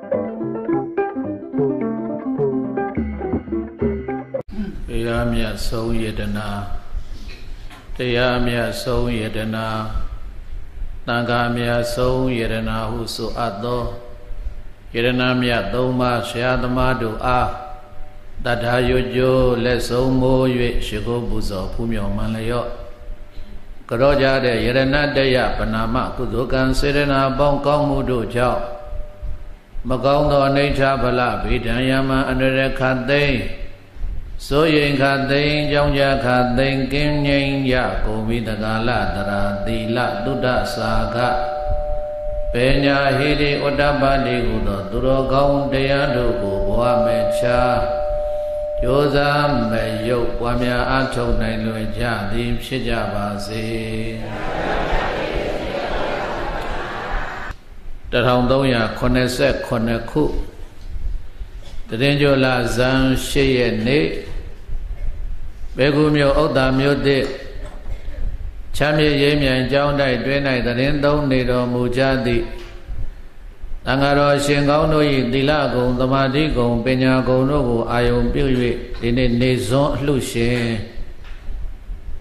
တရားမြတ်ဆုံးယတနာတရားမြတ်ဆုံးယတနာတန်ခါမြတ်ဆုံးယတနာဟုဆိုအပ်သောယတနာမြတ်သုံးပါးဆရာသမားတို့အားတထာယုကျိုးလက်ဆုံးမိုး၍ရှိခိုးပူဇော်ဖူးမြော်မှန်လျော့ကြောကြတဲ့ယရဏတယပနာမကုသိုလ်ကံစေရနာပေါင်းကောင်းမှုတို့ကြောင့် မကောင်းသောအိဋ္ဌဗလဗေဒံယမအနရခသိမ့်စိုးရင်ခသိင်ကြောင်းကြခသိင်ကင်းငြိမ်ရကုန်ပြီတကာလတရာသီလတုဒ္ဒစာကပေညာဟိရိဩတ္တပတိဟုသောသူတော်ကောင်းတရားတို့ကိုဘဝမဲ့ချာကြိုးစားမဲ့ရုပ်ပွားများအထောက်နိုင်လွယ်ကြသည်ဖြစ်ကြပါစေ 1389ခုတရင်ကျော်လာဇန်8ရက်နေ့ဘေကုမြို့ဥဒ္ဒါမြို့သစ်ချမ်းမြေရေးမြိုင်ကျောင်းတိုက်တွင်၌တရင်သုံးနေတော်မူကြသည်တန်ဃာတော်ရှင်ကောင်းတို့၏သီလဂုံသမာဓိဂုံပညာဂုံတို့ကိုအာယုံပြု၍ဒီနေ့နေစွန်းအလှရှင်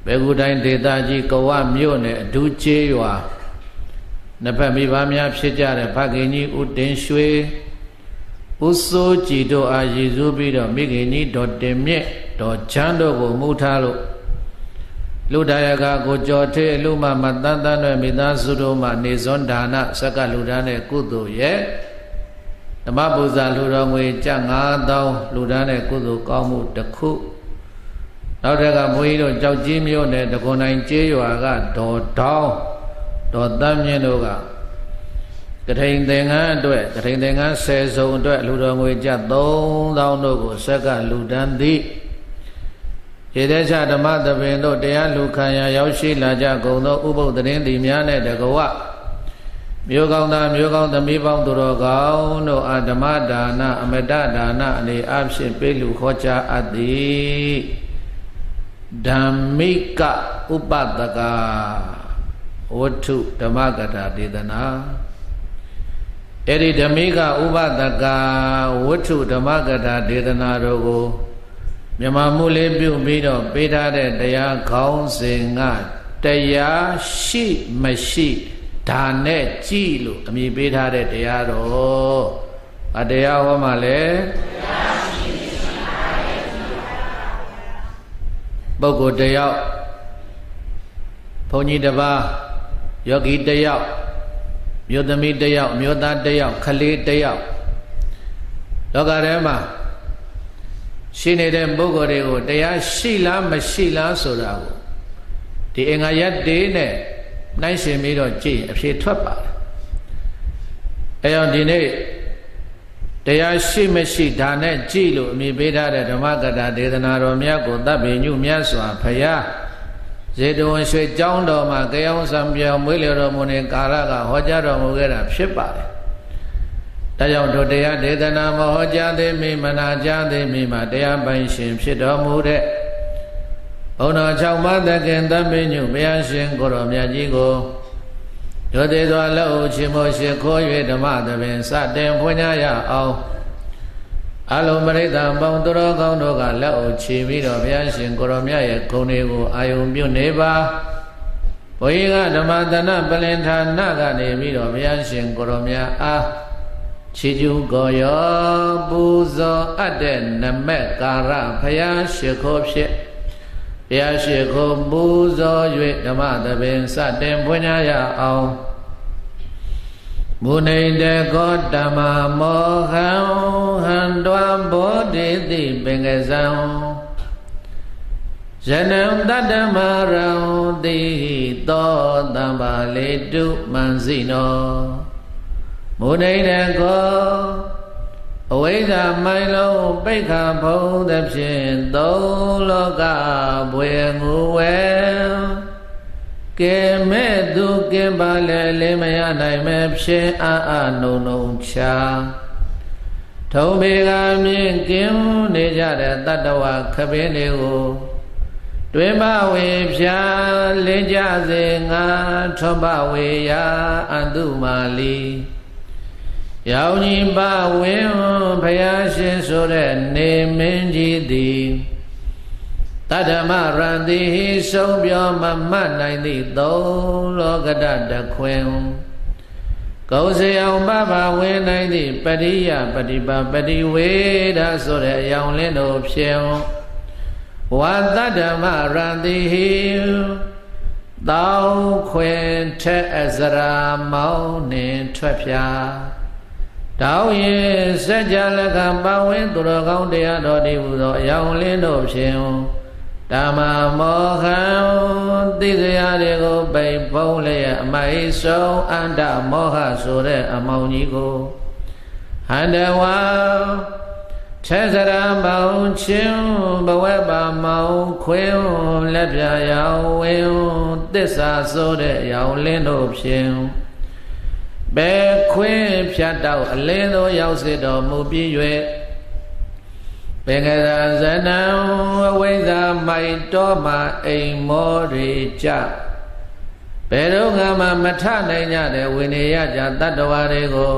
ဘေကုတိုင်းဒေသကြီးကဝမြို့နယ်အဒူးကျေးရွာ နှစ်ဖက်မိဘများဖြစ်ကြတဲ့ဖခင်ကြီးဦးတင်ရွှေဥစိုးကြည်တို့အားရည်စူးပြီးတော့မိခင်ကြီးတော်တင်မြင့်တော်ချမ်းတို့ကိုမူထားလို့လူဒါယကကိုကြော်ထေးလူမမတန်တန်နဲ့မိသားစုတို့မှနေစွန်ဒါနစက္ကလူဒါနဲ့ကုသိုလ်ရဲ့ဓမ္မပူဇာလူတော်ငွေကြ9000လူဒါနဲ့ကုသိုလ်ကောင်းမှုတစ်ခုနောက်တက်ကဘုန်းကြီးတို့ကြောက်ကြီးမြို့နယ်တကွန်နိုင်ကျေးရွာကဒေါ်တောင်း ဒေါ်တမ်းမြင့်တို့ကကထိန်သင်္ကန်းအတွက်ကထိန်သင်္ကန်း10စုံအတွက်လူတော်ငွေကျပ်3000တို့ကိုဆက်ကလူတန်းသည်ရေတဲ့ချဓမ္မသဘင်တို့တရားလူခံရရောက်ရှိလာကြကုန်သောဥပုပ်သတင်းသည်များနဲ့တကဝမျိုးကောင်းသားမျိုးကောင်းသမီးပေါင်းသူတော်ကောင်းတို့အာဓမ္မဒါနအမတဒါနအနေအဖြစ်ပေးလူခေါ်ကြအပ်သည်ဓမ္မိကဥပဒက ဝတ္ထုဓမ္မကတာဒေသနာအဲ့ဒီဓမိကဥပဒကဝတ္ထုဓမ္မကထာဒေသနာတော်ကိုမြမမှုလေးပြုပြီးတော့ပေးထားတဲ့တရားခေါင်းစဉ်ကတရားရှိမရှိဒါနဲ့ကြည်လို့အမည်ပေးထားတဲ့တရားတော်အတရားဟောမှလည်းပုဂ္ဂိုလ်တယောက်ဘုန်းကြီးတစ်ပါး ယောဂီတယောက်မြို့သမီးတယောက်မြို့သားတယောက်ခလေးတယောက်လောကထဲမှာရှိနေတဲ့ပုဂ္ဂိုလ်တွေကိုတရားရှိလားမရှိလားဆိုတာကိုဒီအင်္ဂါရက်တေးနဲ့နှိုင်းရှင်ပြီးတော့ကြည့်အဖြေထွက်ပါတယ်အဲကြောင့်ဒီနေ့တရားရှိမရှိဒါနဲ့ကြည့်လို့အမိပေးထားတဲ့ဓမ္မကတာဒေသနာတော်မြတ်ကိုတပ်ပင်ညုမြတ်စွာဖရာ ဇေတဝန်ရွှေကျောင်းတော်မှာကြောင်စံပြောင်းမွေးလျတော်မူနေကာလကဟောကြားတော်မူခဲ့တာဖြစ်ပါတယ်။ဒါကြောင့်တို့တရားဒေသနာမဟောကြားသေးမိမနာကြားသေးမိမှာတရားပိုင်ရှင်ဖြစ်တော်မူတဲ့ဘုံတော်၆ပါးသခင်သဗ္ဗညုဘုရားရှင်ကိုရောမြတ်ကြီးကိုတို့သေးသောလက်ဥချင်းမို့ရှိခိုး၍ဓမ္မသဘင်စတင်ဖွညာရအောင် အလုံးပရိသတ်ပေါင်းသူတော်ကောင်းတို့ကလက်အုပ်ချီပြီးတော့ဘုရားရှင်ကိုရောမြတ်ရဲ့ဂုဏ်တွေကိုအာယုံပြုနေပါဘုရားကဓမ္မသနပလင်ဌာနကနေပြီးတော့ဘုရားရှင်ကိုရောမြတ်အားချီကျူးကိုရောပူဇော်အပ်တဲ့နမက်ကာရဘုရားရှိခိုးဖြစ်ဘုရားရှိခိုးပူဇော်၍ဓမ္မသဘင်စတင်ဖွင့်ရအောင် မုနိတကောတမမောဟံဟံတွာဘောဓိတိပင်ကဇံယနံတတ္တမရံတိသောတမ္ပါလေတုမံစိနောမုနိတကောအဝိဇ္ဇာမိုင်လုံးပိတ်ခါဖုံးသဖြင့်သုံးလောကဘွယ်ငူဝဲ ကဲမဲ့သူကင်းပါလေလင်းမရနိုင်မဲ့ဖြစ်အာအနုံနုံချာထုံပေကမြင့်ကင်းနေကြတဲ့တတ္တဝခပင်းတွေကိုတွင်မဝေဖြာလင်းကြစေငါထွန်ပဝေယအတုမာလီရောင်ကြီးပဝင်းဘုရားရှင်ဆိုတဲ့နေမင်းကြီးသည် တတ္ဓမရံတိဆုံးပြောမမတ်နိုင်သည့်သုံးလောကဓာတ်တခွင်ကောစေအောင်မဘာဝင်နိုင်သည့်ပရိယပฏิပပရိဝေဒဆိုတဲ့အယောင်လင်းတို့ဖြင့်ဝါတတ္ဓမရံတိတောင်းခွင်ထက်အစရာမောင်းနှင်ထွက်ဖြာတောင်းရင်စัจ जा လကပါဝင်သူတော်ကောင်းတရားတော်ဒီဟုသောအယောင်လင်းတို့ဖြင့် ဓမ္မမောဟံသိစရာတွေကိုပိန်ဖုံးလျက်အမိုက်ဆုံးအန္တမောဟဆိုတဲ့အမောင်ကြီးကိုဟန္တဝါထေဇရာမောင်ချင်းဘဝပါမောင်ခွင်းလက်ပြရောင်ဝင်းသစ္စာဆိုတဲ့ရောင်လင်းတို့ဖြင့်ဘယ်ခွင်းဖြတ်တော့အလင်းသောရောက်စေတော်မူပြီး၍ ပင်ကရာဇနံအဝိဇ္ဇာမိုက်တော်မှာအိမ်မောတွေကြဘယ်တော့မှမထနိုင်ကြတဲ့ဝိနည်းရကြတတ္တဝါတွေကို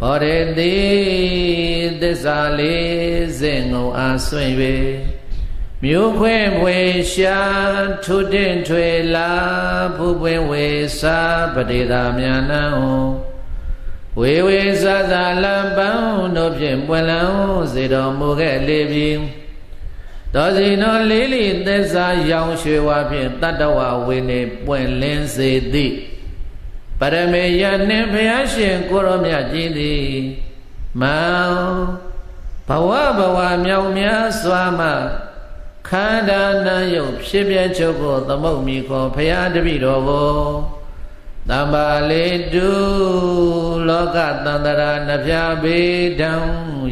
ဘောရတိသစ္စာလေးစဉ်ငုံအားဆွင့်၍မြို့ခွဲပွေရှာထုတင်ထွေလာဖူပွင့်ဝေစာပတိသာမြနံ ဝေဝေသသလံပံတို့ဖြင့်ပွင့်လန်းစေတော်မူခဲ့လေပြီတော်စီနောလေးလီသစ္စာရောင်ရွှေဝါဖြင့်တတ္တဝဝေနေပွင့်လင်းစေသည်ပရမေယနှင့်ဘုရားရှင်ကိုရောမြတ်ကြီးသည်မံဘဝဘဝမြောင်များစွာမှခန္ဓာနာယုတ်ဖြစ်ပြချုပ်ကိုသမုတ်မိခေါ်ဘုရားတပည့်တော်ကို တမ္ပါလေတုလောကတန္တရာနှဖျားပေတံ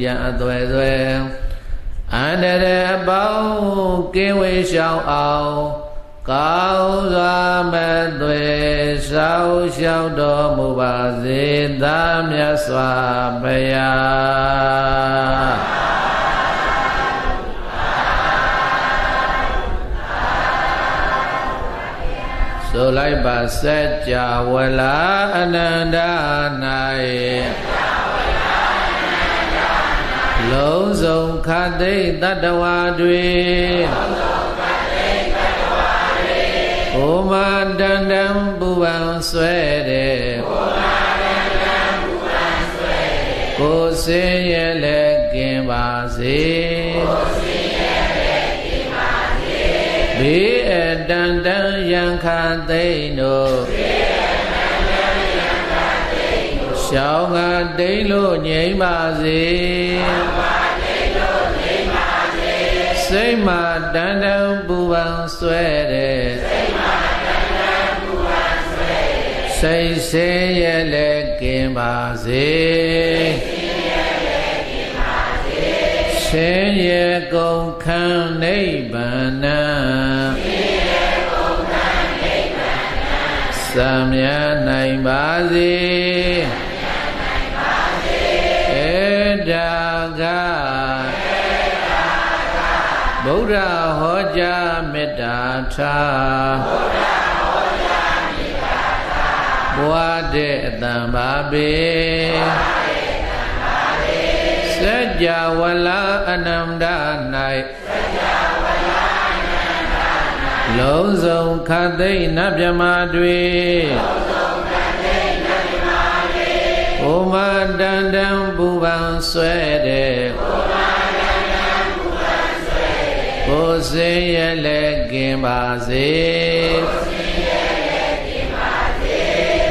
ရအသွဲသွဲအန္တရအပေါင်းကင်းဝေရှောင်းအောင်ကောင်းစွာမသွေဆောက်ရှောက်တော်မူပါစေသာမြတ်စွာဘုရား ဆိုလိုက်ပါစัจ java လာအနန္တ၌လုံးစုံခသိတတ္တဝါတွေဘုမာတန္တံပူပန်ဆွဲတဲ့ကိုယ်စင်ရဲ့လည်းကင်ပါစေဘေး ယံခသိမ့်တို့ရှောင်းကတိတ်လို့ငြိမ့်ပါစေစိတ်မှတန်တန်ပူပန်ဆွဲတဲ့စိတ်ဆင်းရဲလည်းကင်းပါစေဆင်းရဲကုန်ခံနိဗ္ဗာန် စံမြနိုင်ပါစေဧတာကဗုဒ္ဓဟောကြားမေတ္တာထားဘဝတဲ့အတံပါပေစัจ java လာအနန္တ၌ လုံးစုံခသိနတ်မြမာတွေဘုမတန်တံပူပန်ဆွဲတဲ့ကိုစင်ရလည်းကင်ပါစေ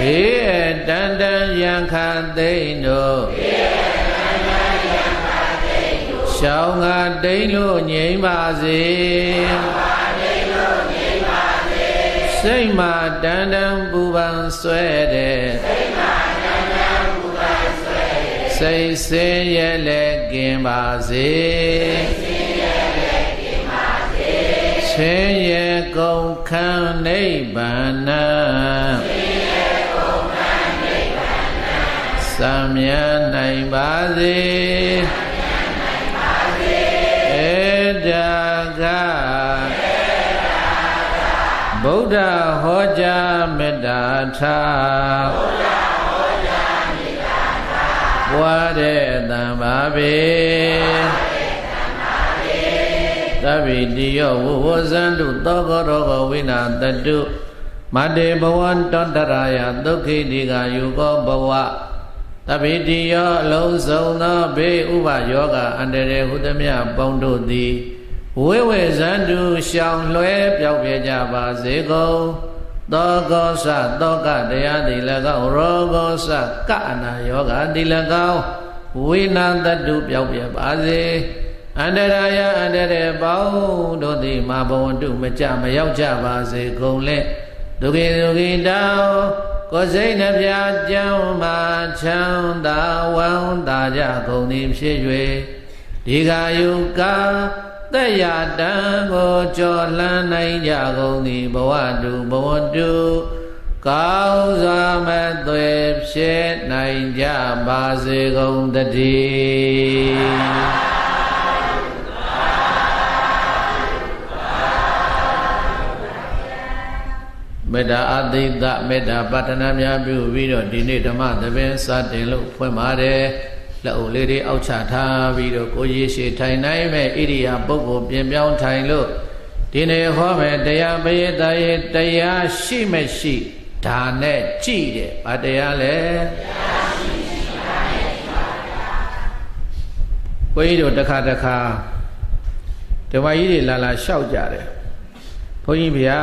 ဘေးအတန်တန်ရန်ခသိမ့်တို့ရှောင်းငါတိန်လို့ငြိမ့်ပါစေ စိတ်မှတန်တန်ပူပန်ဆွဲတဲ့စိတ်မှတန်တန်ပူပန်ဆွဲတဲ့စိတ်စင်းရဲလည်းကင်းပါစေစိတ်စင်းရဲလည်းကင်းပါစေဆင်းရဲကုန်ခံနိဗ္ဗာန်ဆင်းရဲကုန်ခံနိဗ္ဗာန်သံမြနိုင်ပါစေသံမြနိုင် ဒ္ဓဟောကြားမေတ္တာထားဗုဒ္ဓဟောကြားမေတ္တာထားဘဝါတဲ့တံပါပေသဗ္ဗိတိယောဝဝဇန္တုသောကောရောဂဝိနာတတုမတေဘဝန္တောတရာယဒုက္ခိတိကယုကောဘဝသဗ္ဗိတိယောအလုံးစုံသောဘေးဥပယောဂအန္တရေဟုသမျှပေါင်းတို့သည် ဝိဝေဇန္တုရှောင်လွဲပြောက်ပြကြပါစေကုန်သောကောသသောကတရားတိ၎င်းရောဂောသကအနာယောဂတိ၎င်းဝိနာတတုပြောက်ပြပါစေအန္တရာယအန္တရေပေါင်းတို့သည်မာဘဝတုမကြမရောက်ကြပါစေကုန်လေဒုက္ခိဒုက္ခိတောကိုယ်စိတ်နှပြကြောင်းမှာချမ်းသာဝမ်းသာကြကုန်သည်ဖြစ်၍ဒီဃာယုကာ သက်ရတံကိုကြော်လှမ်းနိုင်ကြကုန်သည်ဘဝတုဘဝတုကောင်းစွာမသွေဖြစ်နိုင်ကြပါစေကုန်တည်းမေတ္တာအသိဒမေတ္တာပတ္ထနာများပြုပြီးတော့ဒီနေ့ဓမ္မသဘင်စတင်လို့ဖွင့်ပါတယ် လက်အုပ်လေးတွေအောက်ချထားပြီးတော့ကိုကြီးရှိထိုင်နိုင်မဲ့ဣရိယာပုဂ္ဂိုလ်ပြင်ပြောင်းထိုင်လို့ဒီနေ့ဟောမယ်တရားပရိသတ်ရဲ့တရားရှိမရှိဒါနဲ့ကြည့်တယ်ဗာတရားလဲတရားရှိရှိဒါနဲ့ကြည့်ပါဗျာဘုန်းကြီးတို့တစ်ခါတစ်ခါဓမ္မကြီးတွေလာလာလျှောက်ကြတယ်ဘုန်းကြီးဗျာ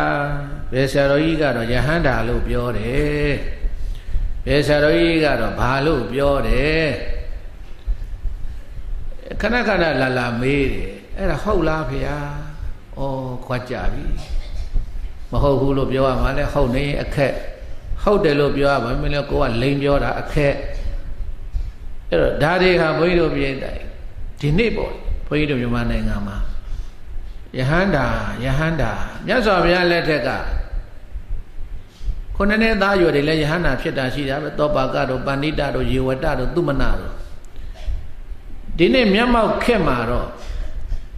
ဘယ်ဆရာတော်ကြီးကတော့ယဟန္တာလို့ပြောတယ်ဘယ်ဆရာတော်ကြီးကတော့ဘာလို့ပြောတယ် ခဏခဏလာလာမေးတယ်အဲ့ဒါဟုတ်လားဖေဟာဩခွာကြပြီမဟုတ်ဘူးလို့ပြောရမှာလဲဟုတ်နေအခက်ဟုတ်တယ်လို့ပြောရမှာမင်းလည်းကိုကလိန်ပြောတာအခက်အဲ့တော့ဒါတွေဟာဘုန်းကြီးတို့ပြည်တိုင်ဒီနေ့ပေါ့ဘုန်းကြီးတို့မြန်မာနိုင်ငံမှာယဟန္တာယဟန္တာမြတ်စွာဘုရားလက်ထက်ကခုနှစ်နှစ်သားရွယ်တွေလည်းယဟန္တာဖြစ်တာရှိတာပဲသောပါကတို့ပဏိတတို့ယေဝတတို့သူမနာတို့ ဒီနေ့မျက်မှောက်ခက်မှာတော့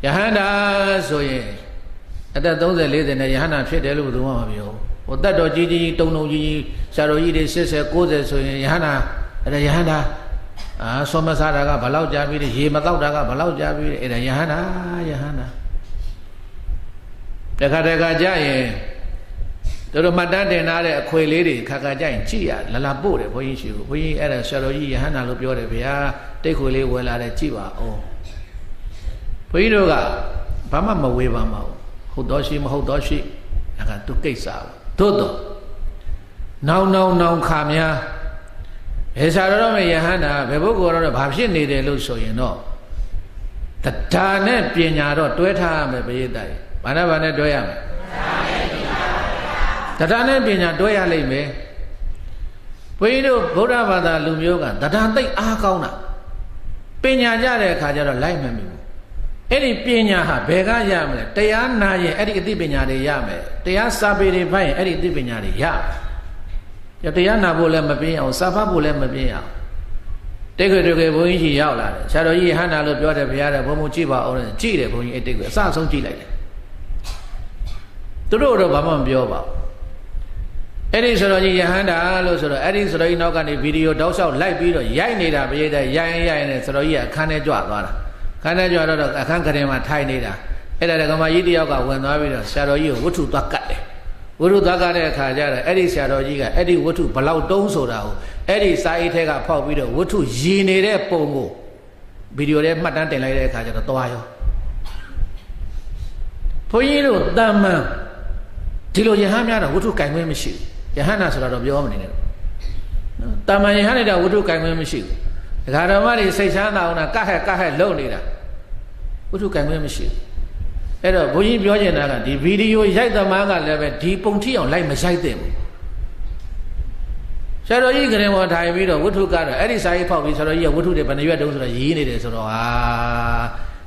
ယဟန္တာဆိုရင်အသက်30 40နဲ့ယဟန္တာဖြစ်တယ်လို့ဘယ်သူမှမပြောဟိုတတ်တော်ကြီးကြီးတုံတုံကြီးကြီးဆရာတော်ကြီးတွေ80 90ဆိုရင်ယဟန္တာအဲ့ဒါယဟန္တာအာဆောမစားတာကဘလောက်ကြာပြီရေမတော့တာကဘလောက်ကြာပြီအဲ့ဒါယဟန္တာယဟန္တာတခါတခါကြရင် တို့တို့မှတ်တမ်းတင်ထားတဲ့အခွေလေးတွေခါခါကြရင်ကြည့်ရလလာပို့တယ်ဘုန်းကြီးရှိကိုဘုန်းကြီးအဲ့ဒါဆရာတော်ကြီးယဟန္တာလို့ပြောတယ်ဗျာတိတ်ခွေလေးဝယ်လာတယ်ကြည့်ပါအောင်ဘုန်းကြီးတို့ကဘာမှမဝေးပါမဟုတ်ဟုတ်တော်ရှိမဟုတ်တော်ရှိဒါကသူကိစ္စပါသို့တော့နောင်နောင်နောင်ခါများဘယ်ဆရာတော်မယဟန္တာဘယ်ပုဂ္ဂိုလ်တော့ဘာဖြစ်နေတယ်လို့ဆိုရင်တော့တရားနဲ့ပညာတော့တွဲထားရမယ်ပရိသတ်ဘာနဲ့ဘာနဲ့တွဲရမလဲ တရားနဲ့ပညာတွဲရလိမ့်မယ်ဘုန်းကြီးတို့ဗုဒ္ဓဘာသာလူမျိုးကတရားသိအားကောင်းတာပညာကြတဲ့အခါကျတော့လိုက်မမီဘူးအဲ့ဒီပညာဟာဘယ်ကရမလဲတရားနာရင်အဲ့ဒီအသိပညာတွေရမယ်တရားစာပေတွေဖတ်ရင်အဲ့ဒီအသိပညာတွေရမယ်တရားနာဖို့လည်းမပြင်းအောင်စာဖတ်ဖို့လည်းမပြင်းအောင်တိတ်ခွေတိတ်ခွေဘုန်းကြီးကြီးရောက်လာတယ်ဆရာတော်ကြီးဟန္တာလို့ပြောတယ်ဘုရားတဲ့ဘုံဘုံကြည့်ပါအောင်ကြည့်တယ်ဘုန်းကြီးအဲ့တိတ်ခွေအစအဆုံးကြည့်လိုက်တယ်သူတို့တော့ဘာမှမပြောပါဘူး အဲ့ဒီဆိုတော့ကြီးယဟန္တာလို့ဆိုတော့အဲ့ဒီဆိုတော့ကြီးနောက်ကနေဗီဒီယိုတောက်လျှောက်လိုက်ပြီးတော့ရိုက်နေတာပြည့်တဲ့ရိုက်ရိုက်နေဆိုတော့ကြီးကအခန်းထဲကြွသွားတာခန်းထဲကြွတော့အခန်းကရင်မှာထိုင်နေတာအဲ့ဒါကမကြီးတယောက်ကဝင်သွားပြီးတော့ဆရာတော်ကြီးကိုဝတ္ထုသွားကတ်တယ်ဝတ္ထုသွားကတ်တဲ့အခါကျတော့အဲ့ဒီဆရာတော်ကြီးကအဲ့ဒီဝတ္ထုဘလောက်တုံးဆိုတာကိုအဲ့ဒီစာအိတ်ထဲကဖောက်ပြီးတော့ဝတ္ထုရည်နေတဲ့ပုံကိုဗီဒီယိုထဲမှတ်တမ်းတင်လိုက်တဲ့အခါကျတော့သွားရောဘုန်းကြီးတို့တမ္မန်ဒီလိုယဟန်များတော့ဝတ္ထုကင်ခွင့်မရှိဘူး ယဟန်နာဆိုတာတော့ပြောမနေနဲ့နော်တာမန်ယဟန်နေတာဝတ္ထုကင်ခွင့်မရှိဘူးဒကာဓမ္မတွေစိတ်ချမ်းသာအောင်ကဟက်ကဟက်လုံနေတာဝတ္ထုကင်ခွင့်မရှိဘူးအဲ့တော့ဘုန်းကြီးပြောချင်တာကဒီဗီဒီယိုရိုက်သမားကလည်းပဲဒီပုံထိအောင်လိုက်မရိုက်သင့်ဘူးဆရာတော်ကြီးကရင်ပေါ်ထိုင်ပြီးတော့ဝတ္ထုကတော့အဲ့ဒီစာရေးဖောက်ပြီးဆရာတော်ကြီးကဝတ္ထုတွေဘယ်နှရွက်တုံးဆိုတော့ရေးနေတယ်ဆိုတော့ဟာ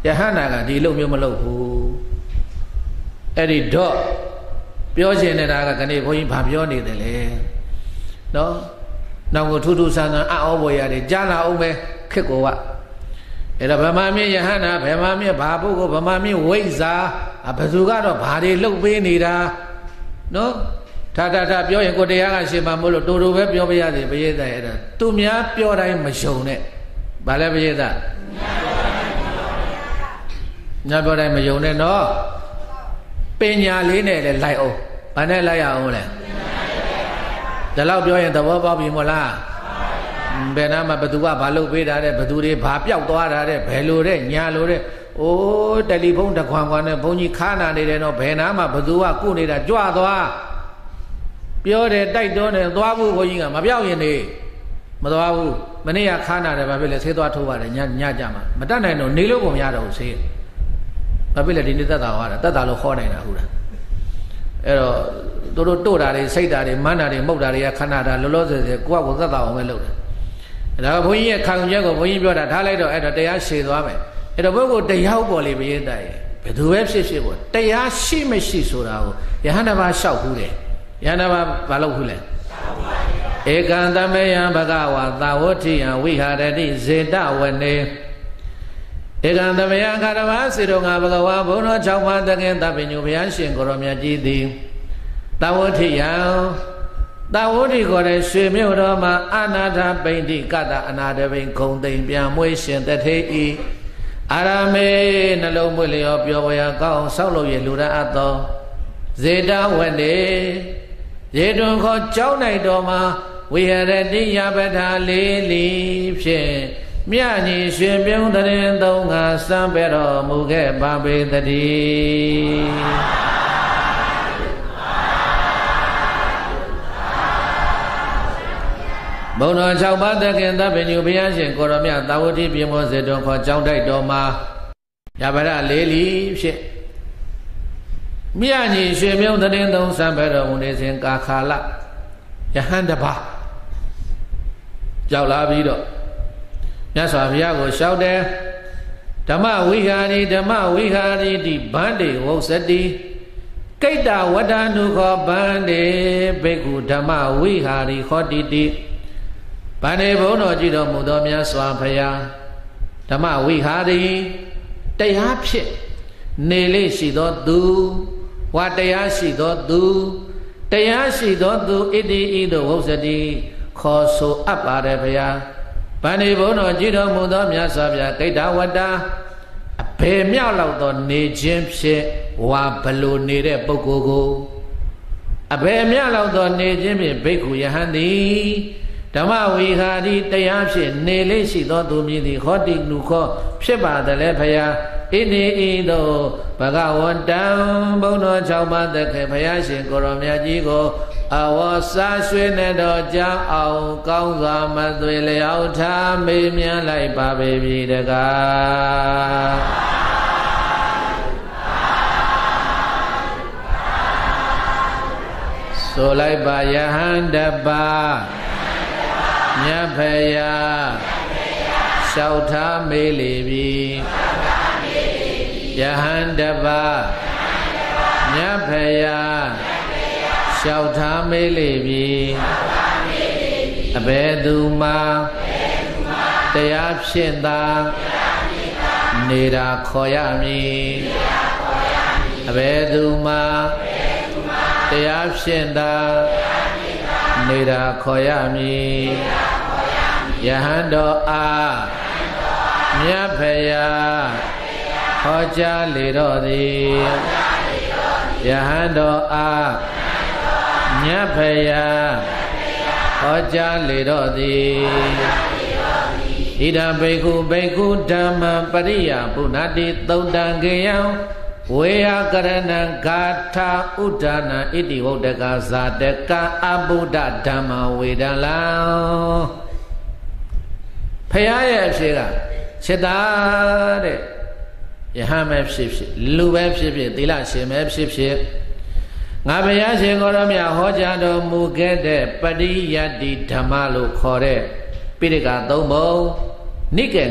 ယဟန္တာကဒီလုံမျိုးမလုပ်ဘူးအဲ့ဒီတော့ ပြောချင်နေတာကခဏဘုန်းကြီးဘာပြောနေတယ်လဲနော်နောက်ကိုထူးထူးဆန်းဆန်းအအောဘော်ရတယ်ကြားလာအောင်ပဲခက်ကောကအဲ့တော့ဗမာမြင့်ယဟန္တာဗမာမြင့်ဘာပုဂ္ဂိုလ်ဗမာမြင့်ဝိဇ္ဇာဘယ်သူကတော့ဘာတွေလှုပ်ပေးနေတာနော်ထာထာထာပြောရင်ကိုတရားကရှင်မမို့လို့တူတူပဲပြောပြရစီဘယေတဲ့အဲ့ဒါသူများပြောတိုင်းမယုံနဲ့ဘာလဲပရိသတ်ညပြောတိုင်းမယုံနဲ့နော် ပညာလေးနဲ့လည်းလိုက်အောင်ဘာနဲ့လိုက်ရအောင်လဲဒါတော့ပြောရင်သဘောပေါက်ပြီမို့လားဘယ်နာမှာဘသူကဘာလုပ်ပေးတာတဲ့ဘသူတွေဘာပြောက်သွားတာတဲ့ဘယ်လိုတဲ့ညာလိုတဲ့အိုးတယ်လီဖုန်းတခွန်ခွန်နဲ့ဘုန်းကြီးခါနာနေတယ်တော့ဘယ်နာမှာဘသူကကုနေတာကြွသွားပြောတယ်တိုက်တွန်းတယ်သွားဖို့ဘုန်းကြီးကမပြောက်ရင်နေမသွားဘူးမနေ့ကခါနာတယ်ဘာဖြစ်လဲဆေးသွားထိုးပါတယ်ညညကြမှာမတတ်နိုင်တော့နေလို့ကုန်ရတော့ဆေး ဘာဖြစ်လဲဒီနေ့သက်သာသွားတာသက်သာလို့ခေါ်နိုင်တာဟုတ်လားအဲ့တော့တို့တို့တို့တာတွေစိတ်တာတွေမန်းတာတွေမှုတ်တာတွေကခဏတာလောလောဆယ်ဆယ်ကိုယ့်ကိုယ်သက်သာအောင်ပဲလုပ်တယ်ဒါကဘုန်းကြီးရဲ့ခံချက်ကိုဘုန်းကြီးပြောတာထားလိုက်တော့အဲ့တော့တရားရှည်သွားမယ်အဲ့တော့ဘုကိုတရားပေါ်လေပရိသတ်ရဲ့ဘယ်သူပဲဖြစ်ဖြစ်ပေါ့တရားရှိမရှိဆိုတာကိုယဟန္တာဘာလျှောက်ဘူးတယ်ယဟန္တာဘာဘာလုပ်ဘူးလဲဧကံသမယံဘဂဝါသာဝတိယံဝိဟာရတိဇေတဝနေ ဧကံသမယံခရမစေတော်ငါဘဂဝါဘုန်းတော်၆ပါးတခင်သဗ္ဗညုဘုရားရှင်ကိုရောမြတ်ကြီးသည်သာဝတိယံသာဝတိခေါ်တဲ့ရွှေမြို့တော်မှာအနာထပိဋိကတအနာတပိန်ခုံသိမ့်ပြန်မွေးရှင်တထေဤအာရမေနှလုံးမွေလျောပျော်ဝရကောင်းဆောက်လို့ရလူရအပ်သောဇေတဝနေရေတွန်ခေါ်ကြောင်းနိုင်တော်မှာဝိဟရတိယပထာလေးလီဖြင့် မြညီရှင်ပြုံးတဲ့သုံးငါစံပဲတော်မူခဲ့ပါပေတည်းဘုံတော်6ပါးတခင်သဗ္ဗညုဘုရားရှင်ကိုရောမြသာဝတိပြေမောစေတုံခေါ်ကြောင်းတိုက်တော်မှာရပါရလေးလီဖြစ်မြညီရွှေမြုံတည်သုံးစံဘတော်မူနေစဉ်ကာခာလယဟန်တပါကြောက်လာပြီးတော့ မြတ်စွာဘုရားကိုလျှောက်တယ်ဓမ္မဝိဟာရီဓမ္မဝိဟာရီတိဗန္တိဝုစတိကိတ္တဝတ္တနုခောဗန္တိဘိက္ခုဓမ္မဝိဟာရီခောတိတိဗန္ဒေဘုန်းတော်ကြည်တော်မူသောမြတ်စွာဘုရားဓမ္မဝိဟာရီတရားဖြစ်နေလေရှိသောသူဝါတရားရှိသောသူတရားရှိသောသူဣတိဤသို့ဝုဇ္ဇတိခေါ်ဆိုအပ်ပါတယ်ဘုရား ဗန္ဒီဘုန်းတော်ကြည်တော်မူသောမြတ်စွာဘုရားဂိတ္တဝတ္တာအဘယ်မြောက်လောက်သောနေခြင်းဖြင့်ဝါဘလို့နေတဲ့ပုဂ္ဂိုလ်ကိုအဘယ်မြောက်လောက်သောနေခြင်းဖြင့်ဘိက္ခုယဟန်သည်ဓမ္မဝေဟာဒီတရားဖြင့်နေလေးရှိသောသူမြည်သည်ဟောတိနုခောဖြစ်ပါတလည်းဖယားဣနေဤသို့ဘဂဝတံဘုံတော်၆ပါးတခေဘုရားရှင်ကိုရောမြတ်ကြီးကို အဝေါ်စားရွှေနဲ့တော်ကြောင်းအောင်ကောင်းစွာမသွေလျောက်ထားမေးမြန်းလိုက်ပါပေပြီတကားဆိုလိုက်ပါယဟန်တပါမြတ်ဖယားလျှောက်ထားမေးလေပြီယဟန်တပါမြတ်ဖယား လျှောက်ထားမေးလေပြီအဘယ်သူမှာတရားဖြစ်သာနေတာခေါ်ရမည်အဘယ်သူမှာတရားဖြစ်သာနေတာခေါ်ရမည်ယဟန်တော်အားမြတ်ဖယားဟောကြားလေတော့သည်ယဟန်တော်အား မြတ်ဖယားဟောကြားလေတော့သည်ဣဒံဘိက္ခုဘိက္ခုဓမ္မပရိယပုဏ္ဏတိသုတ်တံကေယံဝေယကရဏံဂါထာဥဒ္ဒနာဣတိဝုဒ္ဒကဇာတကအဘုဒ္ဓဓမ္မဝေဒလံဖရာရဲ့အဖြစ်ကစေတာတဲ့ယဟန်ပဲဖြစ်ဖြစ်လူပဲဖြစ်ဖြစ်သီလရှင်ပဲဖြစ်ဖြစ် ငါဘုရားရှင်ကိုရမြဟောကြားတော်မူခဲ့တဲ့ပရိယတ္တိဓမ္မလို့ခေါ်တဲ့ပိဋကသုံးပုံနိကေ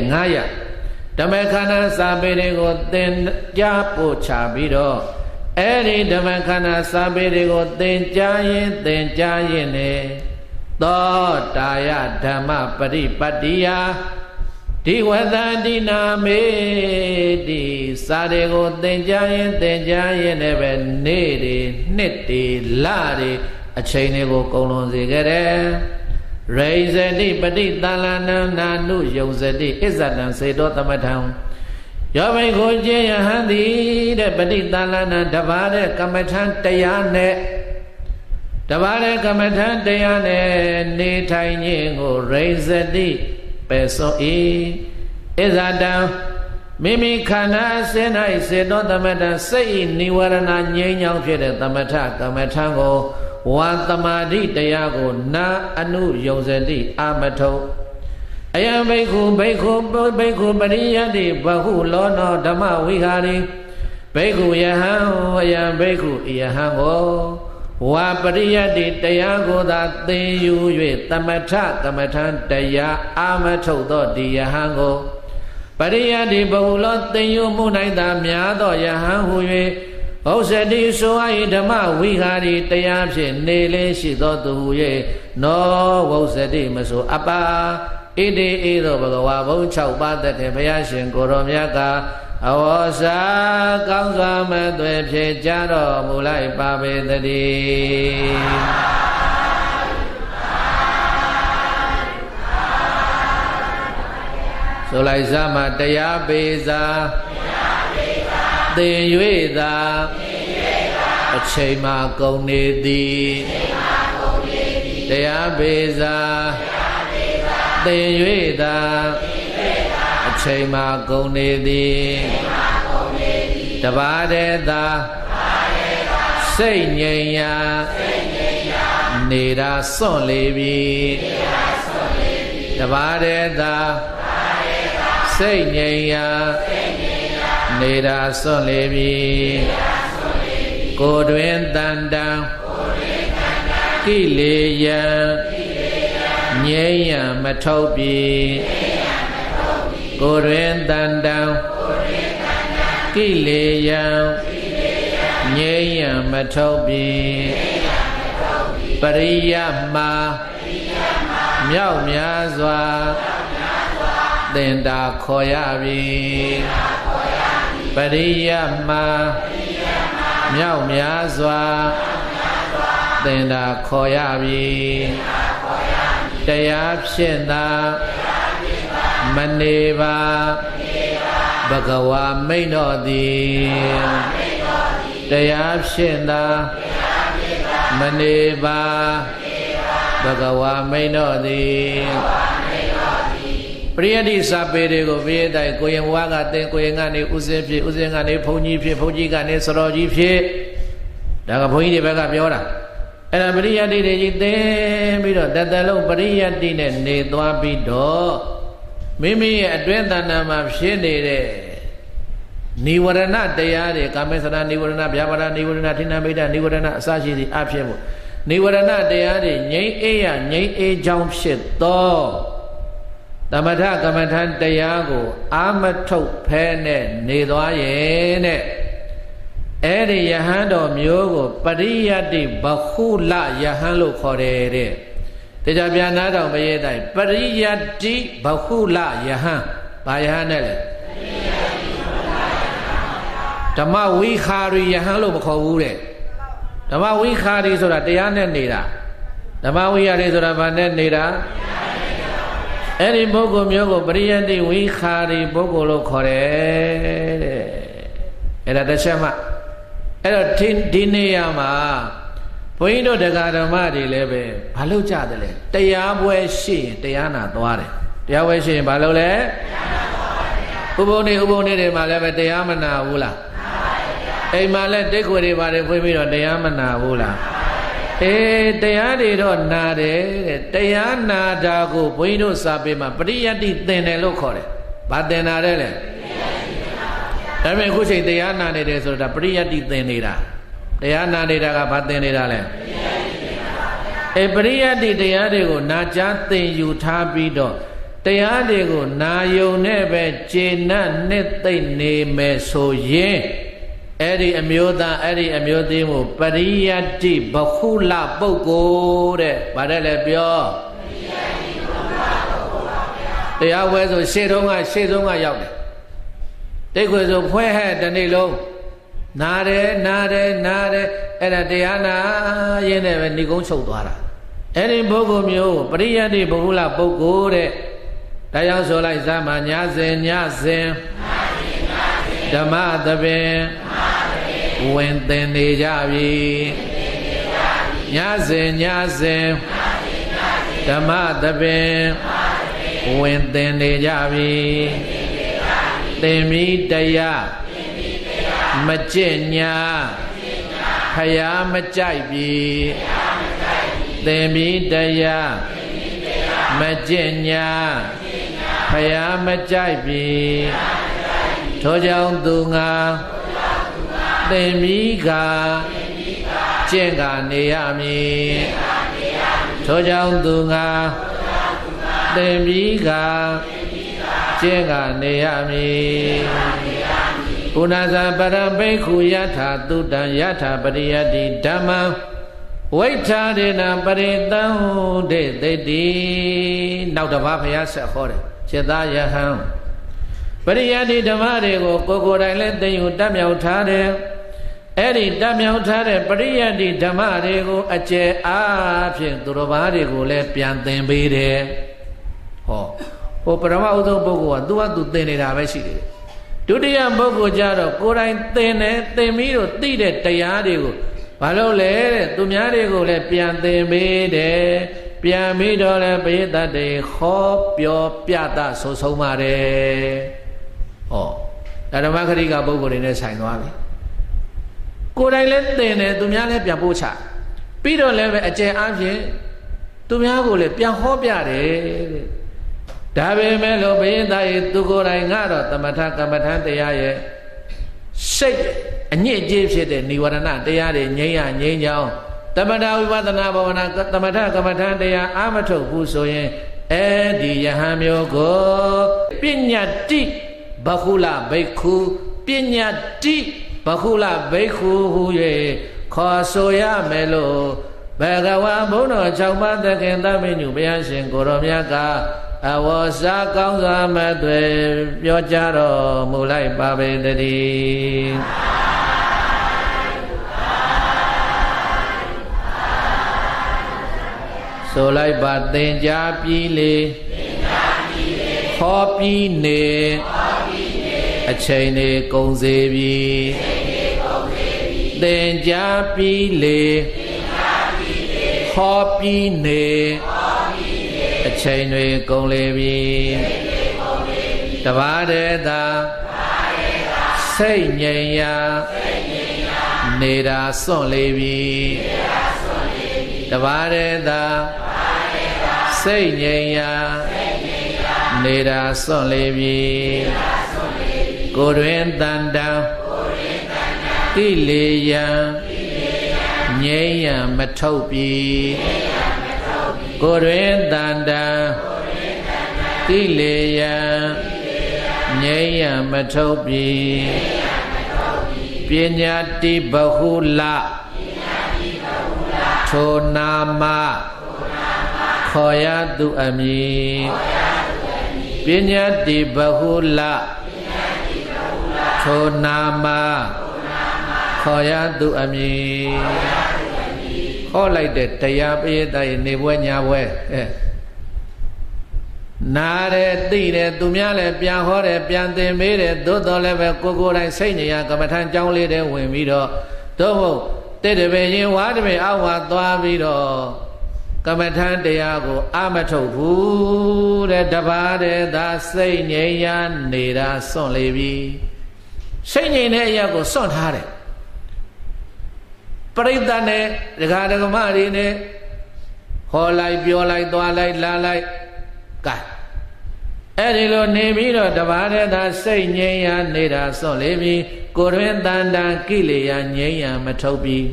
900ဓမ္မခန္ဓာစာပေတွေကိုသင်ကြားပို့ချပြီးတော့အဲ့ဒီဓမ္မခန္ဓာစာပေတွေကိုသင်ကြားရင်သင်ကြားရင်လေသောတာယဓမ္မပရိပတ္တိယ ဒီဝသန္တိနာမေတိစာတွေကိုသင်ကြားရင်သင်ကြားရင်လည်းပဲနေ့တွေနှစ်တွေလတွေအချိန်တွေကိုကုန်လွန်စေခဲ့တယ်ရိဇတိပฏิတလနံနာနုယုံစတိအစ္ဆတံစေတောသမထံယောဘိကိုကျင့်ယဟန်သည်တဲ့ပฏิတလနံတပါးတဲ့ကမ္မထံတရားနဲ့တပါးတဲ့ကမ္မထံတရားနဲ့နေထိုင်ခြင်းကိုရိဇတိ ပယ်စော၏အစ္ဆတံမိမိခန္ဓာအစင်း၌စေတောသမထစိတ်နိဝရဏငြိမ်းချောင်းဖြစ်တဲ့သမထကမ္မထံကိုဝါသမာဓိတရားကိုနာအနုယုံစတိအာမထုအယံဘိက္ခုဘိက္ခုဘိက္ခုပရိယတိဘဟုလောနောဓမ္မဝိဟာရိဘိက္ခုယဟံအယံဘိက္ခုယဟံကို ဝါပရိယတိတရားကိုသာသင်ယူ၍သမထကမ္မထံတရားအာမထုသောဒီယဟံကိုပရိယတိဘဟုလောသင်ယူမှု၌သာများသောယဟံဟု၍ဩဇတိဆိုအ၏ဓမ္မဝိဟာရီတရားဖြင့်နေလင်းရှိသောသူရဲ့နောဝௌဇတိမဆိုအပါဣတိဧသောဘဂဝါဘုံ6ပါးတည်းဘုရားရှင်ကိုရောမြတ်က အဝေါစာကောင်းစွာမသွေဖြေကြတော်မူလိုက်ပါပေတည်းဆိုလိုက်စမှတရားပေစာတရားပေစာသင်၍သာအချိန်မှကုန်နေသည်တရားပေစာသင်၍သာအ ချိန်မှကုန်နေသည်တပါးတည်းသာစိတ်ငြိမ်ရာနေတာစွန့်လေပြီတပါးတည်းသာစိတ်ငြိမ်ရာနေတာစွန့်လေပြီကိုတွင်တန်တံကိလေယံငြိမ်းရမထုတ်ပြီ ကိုတွင်တန်တံကိလေယံငြိမ်းရမထုတ်ပြီပရိယမမြောက်များစွာသင်တာခေါ်ရပြီပရိယမမြောက်များစွာသင်တာခေါ်ရပြီတရားဖြင့်သာ မနေပါဘဂဝါမိန်တော်သည်တရားဖြင့်သာမနေပါဘဂဝါမိန်တော်သည်ပရိယတိစာပေတွေကိုပရိယတိုင်ကိုရင်ဝါကတင်ကိုရင်ကနေဥစဉ်ဖြစ်ဥစဉ်ကနေဘုန်းကြီးဖြစ်ဘုန်းကြီးကနေစတော်ကြီးဖြစ်ဒါကဘုန်းကြီးတွေဘက်ကပြောတာအဲ့ဒါပရိယတိတွေကြီးသင်ပြီးတော့တသက်လုံးပရိယတိနဲ့နေသွားပြီးတော့ မိမိရဲ့အတွင်းတဏ္ဍာမှာဖြစ်နေတဲ့နိဝရဏတရားတွေကာမေသနာနိဝရဏဗျာပါဒနိဝရဏထိဏမိတ်တနိဝရဏအစရှိသည့်အဖြစ်မို့နိဝရဏတရားတွေငြိမ့်အေးရငြိမ့်အေးချောင်းဖြစ်သောသမထကမ္မထတရားကို အာမထုတ်ဖဲနဲ့နေသွားရဲ့တဲ့အဲ့ဒီယဟန်တော်မျိုးကို ပရိယတ္တိဘဟုလယဟန်လို့ခေါ်တယ်တဲ့ တရားပြန်နာတော်မရဲ့တိုင်ပရိယတ္တိဘဟုလယဟန်ဘာယဟန်နဲ့လဲဓမ္မဝိခာရိယဟန်လို့မခေါ်ဘူးတဲ့ဓမ္မဝိခာရိဆိုတာတရားနဲ့နေတာဓမ္မဝိဟာရိဆိုတာဘာနဲ့နေတာအဲ့ဒီပုဂ္ဂိုလ်မျိုးကိုပရိယတ္တိဝိခာရိပုဂ္ဂိုလ်လို့ခေါ်တယ်တဲ့အဲ့ဒါတစ်ချက်မှအဲ့တော့ဒီနေရာမှာ ဘုန်းကြီးတို့တရားဓမ္မတွေလည်းပဲဘာလို့ကြတယ်လဲတရားပွဲရှိရင်တရားနာသွားတယ်တရားပွဲရှိရင်ဘာလို့လဲဥပုံနေဥပုံနေတွေမှာလည်းပဲတရားမနာဘူးလားအိမ်မှာလည်းတိတ်ခွေတွေပါတယ်ဖွင့်ပြီးတော့တရားမနာဘူးလားအေးတရားတွေတော့နာတယ်တဲ့တရားနာတာကိုဘုန်းကြီးတို့စာပေမှာပရိယတ္တိသင်တယ်လို့ခေါ်တယ်။ဘာသင်တာလဲလဲ။ဒါပေမဲ့အခုချိန်တရားနာနေတယ်ဆိုတာပရိယတ္တိသင်နေတာ။ တရားနာနေတာကဘာသင်နေတာလဲ။အေးပရိယတ္တိတရားတွေကိုနာကြားသင်ယူထားပြီးတော့တရားတွေကိုနာယုံနဲ့ပဲခြေနတ်နှစ်သိမ့်နေမယ်ဆိုရင်အဲ့ဒီအမျိုးသားအဲ့ဒီအမျိုးသမီးကိုပရိယတ္တိဘခုလပုဂ္ဂိုလ်တဲ့ဗါတဲ့လဲပြောတရားဝဲဆိုရှေ့တုန်းကရှေ့တုန်းကရောက်တယ်တိတ်ခွေဆိုဖွဲဟဲ့တနေ့လုံး နာတယ်နာတယ်နာတယ်အဲ့ဒါတရားနာရင်းနဲ့ပဲဏိကုံးချုပ်သွားတာအဲ့ဒီပုဂ္ဂိုလ်မျိုးပရိယတ်တိဘဟုလပုဂ္ဂိုလ်တဲ့ဒါကြောင့်ဆိုလိုက်စမ်းမှာညစဉ်ညစဉ်ဓမ္မသဘင်ဝင်သင်နေကြပြီညစဉ်ညစဉ်ဓမ္မသဘင်ဝင်သင်နေကြပြီသင်ပြီးတရား မကြင့်ညာဖယားမကြိုက်ပြီသင်ပြီးတရားမကြင့်ညာဖယားမကြိုက်ပြီထိုကြောင့်သူငါသင်ပြီးကကျင့်ကနေရမည်ထိုကြောင့်သူငါသင်ပြီးကကျင့်ကနေရမည် ပုဏ္ဏဇာပရဘိက္ခုယထာတုတံယထာပရိယတိဓမ္မံဝိထာရေနပရိတံဒေသိတိနောက်တစ်ပါးဘုရားဆက်ဟောတယ်จิตယဟံပရိယတိဓမ္မတွေကိုကိုယ်ကိုယ်တိုင်လည်းသိယူတတ်မြောက်ထားတယ်အဲ့ဒီတတ်မြောက်ထားတဲ့ပရိယတိဓမ္မတွေကိုအကျယ်အားဖြင့်သူတော်ဘာတွေကိုလည်းပြန်သင်ပေးတယ်ဟောဟိုပရမဥဒုပုဂ္ဂိုလ်ကသူကသူသင်နေတာပဲရှိတယ် ဒုတိယပုဂ္ဂိုလ်ကြတော့ကိုယ်တိုင်သင်တယ်သင်ပြီးတော့သိတဲ့တရားတွေကိုဘာလို့လဲတဲ့သူများတွေကိုလည်းပြန်သင်ပေးတယ်ပြန်ပြီးတော့လည်းပိသတ်တွေခေါ်ပြောပြတာဆိုဆုံးပါတယ်ဟောဓမ္မခရိကပုဂ္ဂိုလ်တွေနဲ့ဆိုင်သွားပြီကိုယ်တိုင်လည်းသင်တယ်သူများလည်းပြန်ပို့ချပြီးတော့လည်းပဲအကျယ်အပြည့်သူများကိုလည်းပြန်ဟောပြတယ်တဲ့ ဒါပေမဲ့လို့ဘိသတ်ရဲ့သူကိုယ်တိုင်ကတော့သမထကမ္မထတရားရဲ့စိတ်အညစ်အကြေးဖြစ်တဲ့និဝရဏတရားတွေငြိမ်းရငြိမ်းချောင်းသမထဝိပဿနာဘာဝနာသမထကမ္မထတရားအာမထုတ်ဘူးဆိုရင်အဲဒီယဟန်မျိုးကိုပညာတိဘခုလဘိက္ခုပညာတိဘခုလဘိက္ခုဟူ၍ခေါ်ဆိုရမယ်လို့ဘဂဝါဘုန်းတော်6ပါးသခင်သမင်းညူဘုရားရှင်ကိုရောမြတ်က အဝေါ်စားကောင်းစွာမသွေပြောကြတော်မူလိုက်ပါပေတည်းဆိုလိုက်ပါသင်ကြားပြီးလေခေါ်ပြီးနေအချိန်နေကုန်စေပြီသင်ကြားပြီးလေခေါ်ပြီးနေအ ချိန်တွေကုန်လေပြီတပါးတည်းသာစိတ်ငြိမ်ရာနေတာစွန့်လေပြီတပါးတည်းသာစိတ်ငြိမ်ရာနေတာစွန့်လေပြီကိုယ်တွင်တန်တံကိလေယံငြိမ်ရန်မထုတ်ပြီ ကိုယ်တွင်တန်တံကိလေယံငြိမ်ရန်မထုတ်ပြီပညာတိဘဟုလထိုနာမခေါ်ရသူအမည်ပညာတိဘဟုလထိုနာမခေါ်ရသူအမည် ဟောလိုက်တဲ့တရားပိယတရဲ့နေပွဲညာပွဲအဲနားတယ်သိတယ်သူများလည်းပြန်ဟောတယ်ပြန်သင်ပေးတယ်သို့တော်လည်းပဲကိုကိုယ်တိုင်စိတ်ညရာကမ္မထံကြောင်းလေးတဲ့ဝင်ပြီးတော့သို့မဟုတ်တဲ့တပည့်ရင်ဝါတပည့်အောက်ဝါသွားပြီးတော့ကမ္မထံတရားကိုအာမထုတ်ဘူးတဲ့တပါးတဲ့သာစိတ်ငြိမ်ရနေတာစွန့်လေပြီစိတ်ငြိမ်တဲ့အရာကိုစွန့်ထားတယ် ပရိသတ်နဲ့ဒကာဒကမတွေနဲ့ဟောလိုက်ပြောလိုက်သွားလိုက်လာလိုက်ကဲအဲ့ဒီလိုနေပြီးတော့တပါးတဲ့သာစိတ်ငြိမ်ရနေတာစွန့်လေပြီကိုယ်တွင်တန်တန်ကိလေသာငြိမ်းရမထုတ်ပြီး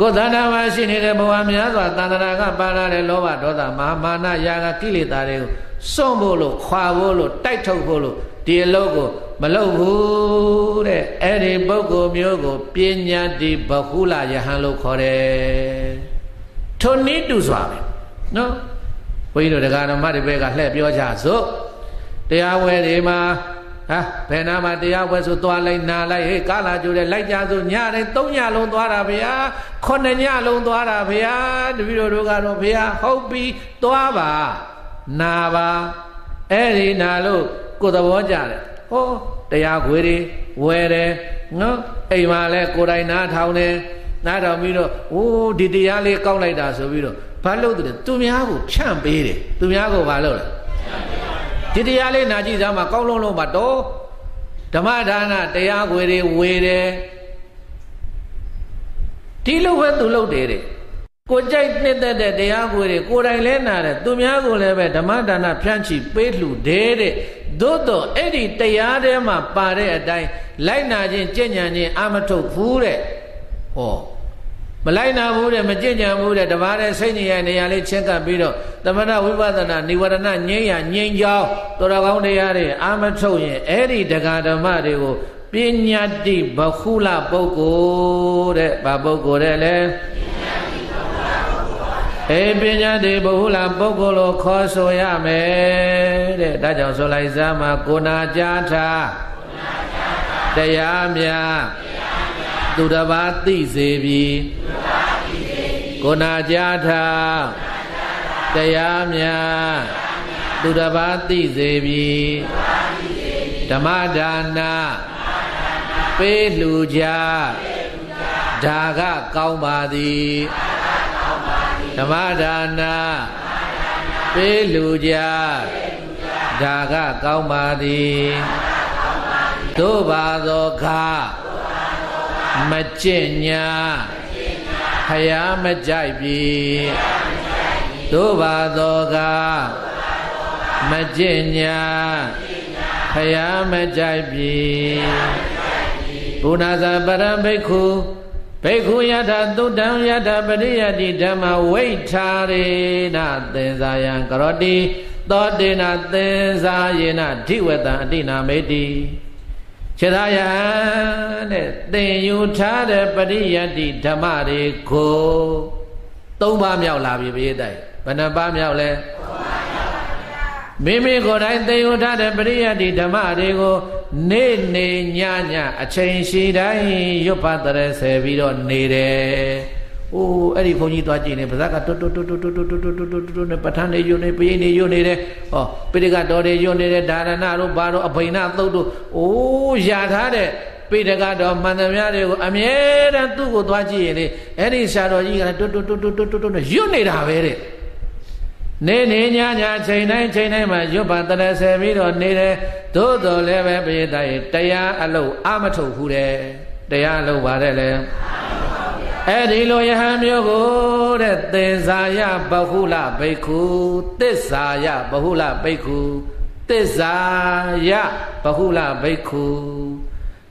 ကိုယ်တဏ္ဍာမှာရှိနေတဲ့ဘဝများစွာတဏ္ဍာကပါလာတဲ့လောဘဒေါသမာမာနရာဂကိလေသာတွေကိုစွန့်ဖို့လို့ခွာဖို့လို့တိုက်ထုတ်ဖို့လို့ဒီအလုပ်ကို မလုပ်ဘူးတဲ့အဲ့ဒီပုဂ္ဂိုလ်မျိုးကိုပညာတိဘဟုလယဟန်လို့ခေါ်တယ်ထုံနည်းတူစွာပဲနော်ဘုန်းကြီးတို့တရားဓမ္မတွေဘက်ကလှည့်ပြောကြစို့တရားဝဲတွေမှာဟာဘယ်နာမှာတရားပွဲဆိုသွားလိုက်နာလိုက်ဟေးကားလာကြိုတယ်လိုက်ကြဆိုညတိုင်း၃ညလုံးသွားတာဗျာခုနှစ်ညလုံးသွားတာဗျာတပည့်တော်တို့ကတော့ဗျာဟုတ်ပြီသွားပါနာပါအဲ့ဒီနာလို့ကိုယ်သဘောကြတယ် ဟောတရားခွေတွေဝယ်တယ်နော်အိမ်မှာလဲကိုယ်တိုင်နားထောင်တယ်နားထောင်ပြီးတော့အိုးဒီတရားလေးကောက်လိုက်တာဆိုပြီးတော့ဘာလို့တယ်သူများကိုဖြန့်ပေးတယ်သူများကိုဘာလုပ်လဲဒီတရားလေးနာကြည့်သားမှာကောင်းလုံးလုံးပါတော့ဓမ္မဒါနတရားခွေတွေဝေတယ်ဒီလိုပဲသူလုပ်တယ်တဲ့ ကိုကြိုက်နှစ်သက်တဲ့တရားကိုယ်တွေကိုယ်တိုင်လဲနာတယ်သူများကိုလည်းပဲဓမ္မဒါနဖြန့်ချီပေးလှူတယ်တဲ့သို့တော့အဲ့ဒီတရားထဲမှာပါတဲ့အတိုင်းလိုက်နာခြင်းကြင်ညာခြင်းအာမထုတ်ဘူးတဲ့ဟောမလိုက်နာဘူးတဲ့မကြင်ညာဘူးတဲ့တပါးတဲ့စိတ်ညစ်ရနေရာလေးချက်ကပ်ပြီးတော့သမဏဝိပဿနာនិဝရဏငြိမ်းရငြိမ်းကြောင်းတော်တော်ကောင်းတရားတွေအာမထုတ်ရင်အဲ့ဒီဒကာဓမ္မတွေကိုပညာတိဘခုလပုဂ္ဂိုလ်တဲ့ဘာပုဂ္ဂိုလ်တဲ့လဲ အေပညာတိဘဟုလပုဂ္ဂိုလ်လို့ခေါ်ဆိုရမယ်တဲ့ဒါကြောင့်ဆိုလိုက်စားမှာကိုနာကြားထားတရားများသူတစ်ပါးသိစေပြီကိုနာကြားထားတရားများသူတစ်ပါးသိစေပြီဓမ္မဒါနာပေးလှူကြဒါကကောင်းပါသည် ဓမ္မဒါနာပေးလူကြဒါကကောင်းပါသည်တို့ပါသောခါမကျင့်ညာဖယားမကြိုက်ပြီတို့ပါသောကမကျင့်ညာဖယားမကြိုက်ပြီဘုနာဇာပရံဘိက္ခု ဘိက္ခုယထာသုတံယထာပရိယတိဓမ္မဝိထာရေနသင်္ဇာယံကရောတိသောတေနသင်္ဇာယေနဓိဝတံအတိနာမေတိခြေသာယံတဲ့သင်ယူထားတဲ့ပရိယတိဓမ္မတွေကိုသုံးပါးမြောက်လာပြီပြေးတိုက်ဘယ်နှပါးမြောက်လဲ မိမိကိုယ်တိုင်သိယုထားတဲ့ပရိယတ်ဒီဓမ္မတွေကိုနေ့နေညညအချိန်ရှိတိုင်းရွတ်ဖတ်တဲ့ဆယ်ပြီးတော့နေတယ်။အိုးအဲ့ဒီဘုန်းကြီးသွားကြည့်နေပါဇက်ကတွတ်တွတ်တွတ်တွတ်တွတ်တွတ်တွတ်တွတ်တွတ်တွတ်နဲ့ပဋ္ဌာန်းနေယွနေပိယိနေယွနေတယ်။ဟောပိဋကတော်တွေယွနေတယ်ဒါရဏတို့ဘာတို့အဘိနသုတ်တို့အိုးရထားတဲ့ပိဋကတော်မန္တမများတွေကိုအမြဲတမ်းသူ့ကိုသွားကြည့်ရင်လေအဲ့ဒီဆရာတော်ကြီးကတွတ်တွတ်တွတ်တွတ်တွတ်တွတ်နဲ့ယွနေတာပဲတဲ့။ နေနေညညချိန်တိုင်းချိန်တိုင်းမှာရွတ်ပါတရဆယ်ပြီးတော့နေတယ်သို့တော်လည်းပဲပိဋကရဲ့တရားအလုပ်အမထုတ်ဘူးတဲ့တရားအလုပ်ပါတယ်လေအဲ့ဒီလိုယဟန်မျိုးကိုတဲ့သင်္ဇာယဘဟုလဘိက္ခုသစ္စာယဘဟုလဘိက္ခုသစ္စာယဘဟုလဘိက္ခု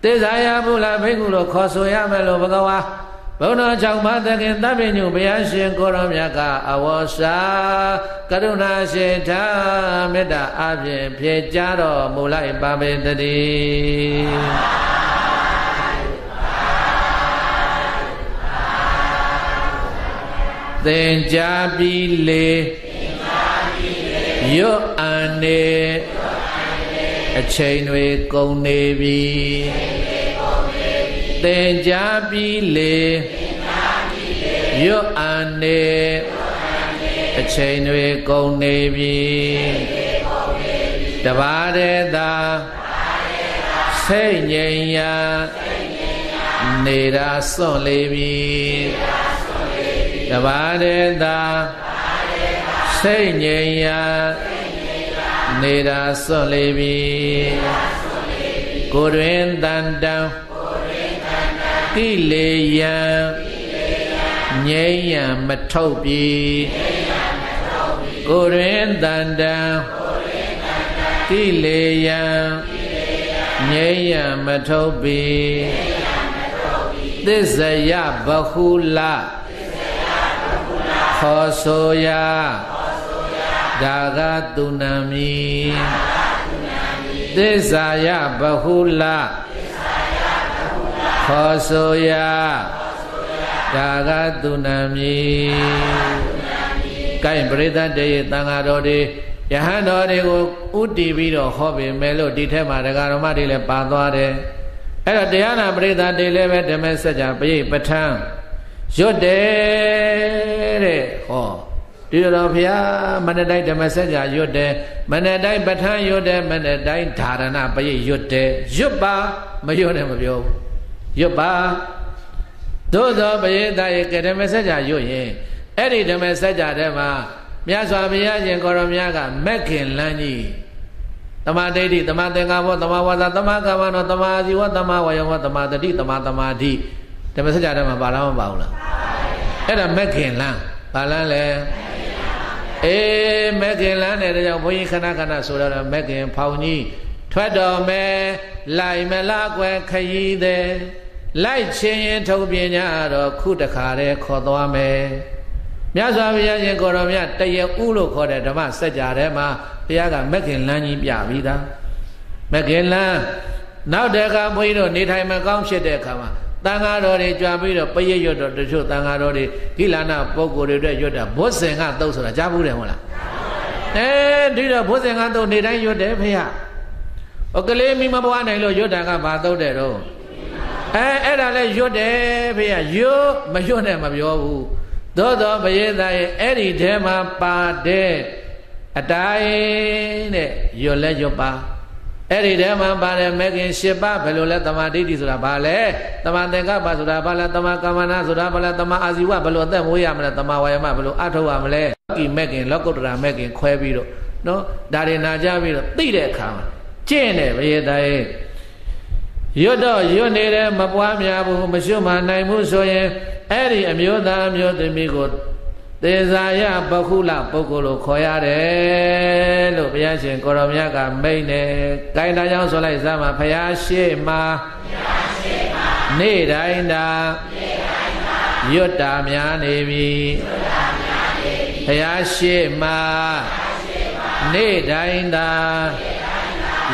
သစ္စာယဘဟုလဘိက္ခုလို့ခေါ်ဆိုရမယ်လို့ဘဂဝါ ဘုန်းတော်ကြောင့်မသခင်တပ်ပညုဘုရားရှင်ကိုရောမြတ်ကအဝေါ်စာကရုဏာရှင်သာမေတ္တာအဖြင့်ဖြေကြတော်မူလိုက်ပါပေတည်းသင်ကြားပြီးလေရွတ်အန်နေအချိန်တွေကုန်နေပြီ သင်ကြားပြီးလေရွတ်အန်နေအချိန်တွေကုန်နေပြီတပါးတဲ့သာစိတ်ငြိမ်ရာနေတာစွန့်လေပြီတပါးတဲ့သာစိတ်ငြိမ်ရာနေတာစွန့်လေပြီကိုတွင်တန်တန် ကိလေယံငြိမ်းရန်မထုတ်ပြီကိုရင်တန်တံကိလေယံငြိမ်းရန်မထုတ်ပြီသစ္ဆယဘဟုလခေါ်ဆိုရာဒါကသူနာမီသစ္စာယဘဟုလ ခေါ်ဆိုရာဒါကသူနာမည်ကိုင်ပရိသတ်တေတန်ဃာတော်တွေယဟန်တော်တွေကိုဥတည်ပြီးတော့ဟောပေမဲ့လို့ဒီထက်မှာဒကာတော်မတွေလည်းပါသွားတယ်အဲ့တော့တရားနာပရိသတ်တွေလည်းပဲဓမ္မစကြာပရိပဋ္ဌာန်းရွတ်တယ်တဲ့ဟောဒီတော်ဘုရားမနတိုင်းဓမ္မစကြာရွတ်တယ်မနတိုင်းပဋ္ဌာန်းရွတ်တယ်မနတိုင်းဓာရဏပရိရွတ်တယ်ရွတ်ပါမရွတ်နဲ့မပြောဘူး ရွတ်ပါသို့သောပရိသတ်ရဲ့ဓမ္မစကြာရွတ်ရင်အဲ့ဒီဓမ္မစကြာထဲမှာမြတ်စွာဘုရားရှင်ကိုရောမြတ်ကမက်ခင်လမ်းကြီးတမဒိဋ္ဌိတမသင်္ကပ္ပတမဝါဒတမကမ္မနောတမအာဇီဝတမဝယဝတမတတိတမသမာဓိဓမ္မစကြာထဲမှာပါလားမပါဘူးလားအဲ့ဒါမက်ခင်လမ်းပါလမ်းလဲအေးမက်ခင်လမ်းတဲ့ကြောင့်ဘုန်းကြီးခဏခဏဆိုတော့မက်ခင်ဖောင်ကြီးထွက်တော်မယ်လိုက်မလားကွယ်ခရီးတဲ့ လိုက်ချင်းရင်ထုတ်ပြညာတော့ခုတခါတည်းခေါ်သွားမယ်မြတ်စွာဘုရားရှင်ကိုရောမြတ်တရဥလို့ခေါ်တဲ့ဓမ္မစကြာထဲမှာဘုရားကမက်ခင်လမ်းကြီးပြပြီးသားမက်ခင်လမ်းနောက်တခါဘုန်းကြီးတို့နေထိုင်မကောင်းဖြစ်တဲ့အခါမှာတန်ဃာတော်တွေကြွပြီးတော့ပရိရွတ်တော်တချို့တန်ဃာတော်တွေကိလနာပုဂ္ဂိုလ်တွေအတွက်ရွတ်တာဘုဇင်ကသုတ်ဆိုတာကြားဘူးတယ်မဟုတ်လားအဲဒီတော့ဘုဇင်ကသုတ်နေတိုင်းရွတ်တယ်ဖေရဟိုကလေးမိမပွားနိုင်လို့ရွတ်တာကဘာသုတ်တယ်တော့ အဲအဲ့ဒါလဲရွတ်တယ်ဖေရရွတ်မရွတ်နဲ့မပြောဘူးသို့သောဘယေသားရဲ့အဲ့ဒီထဲမှာပါတဲ့အတိုင်းတဲ့ရွတ်လဲရွတ်ပါအဲ့ဒီထဲမှာပါတယ်မဂ်ခင်၈ပါးဘယ်လိုလဲတမာဒိဋ္ဌိဆိုတာဘာလဲတမာသင်္ကပ္ပဆိုတာဘာလဲတမာကမ္မနာဆိုတာဘာလဲတမာအာဇီဝဘယ်လိုအသက်မွေးရမလဲတမာဝါယမဘယ်လိုအထောက်ရမလဲကိမဂ်ခင်လောကုတ္တရာမဂ်ခင်ခွဲပြီးတော့နော်ဒါတွေနာကြပြီးတော့သိတဲ့အခါမှာကျင့်တယ်ဘယေသားရဲ့ ရွတ်တော့ရွတ်နေတယ်မပွားများဘူးမရွတ်မှနိုင်ဘူးဆိုရင်အဲ့ဒီအမျိုးသားအမျိုးသမီးကိုသေဇာယပခုလပုဂ္ဂိုလ်လို့ခေါ်ရတယ်လို့ဘုရားရှင်ကိုရောမြတ်ကမိန့်တယ်။ကိုင်းတာကြောင့်ဆိုလိုက်စမ်းမှာဘုရားရှိမှာနေ့တိုင်းသာရွတ်တာများနေပြီဘုရားရှိမှာနေ့တိုင်းသာ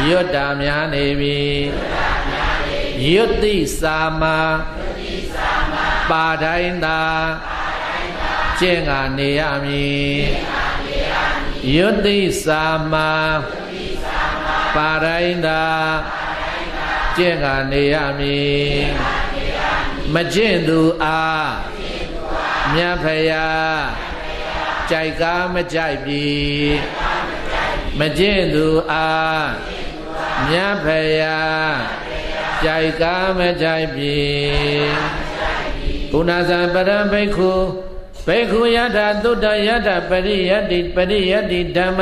ရွတ်တာများနေပြီရွတ်တိ စာမှာပါတိုင်းသာကျင့်ကနေရမည်ယုတိစာမပါရိုင်းသာကျင့်ကနေရမည်မကျင့်သူအားမြတ်ဖရာကြိုက်ကားမကြိုက်ပြီမကျင့်သူအားမြတ်ဖရာ ကြိုက်ကားမကြိုက်ပြီကုဏဇံပရံဘိက္ခုဘေခုယထာသုတယထာပရိယတိပရိယတိဓမ္မ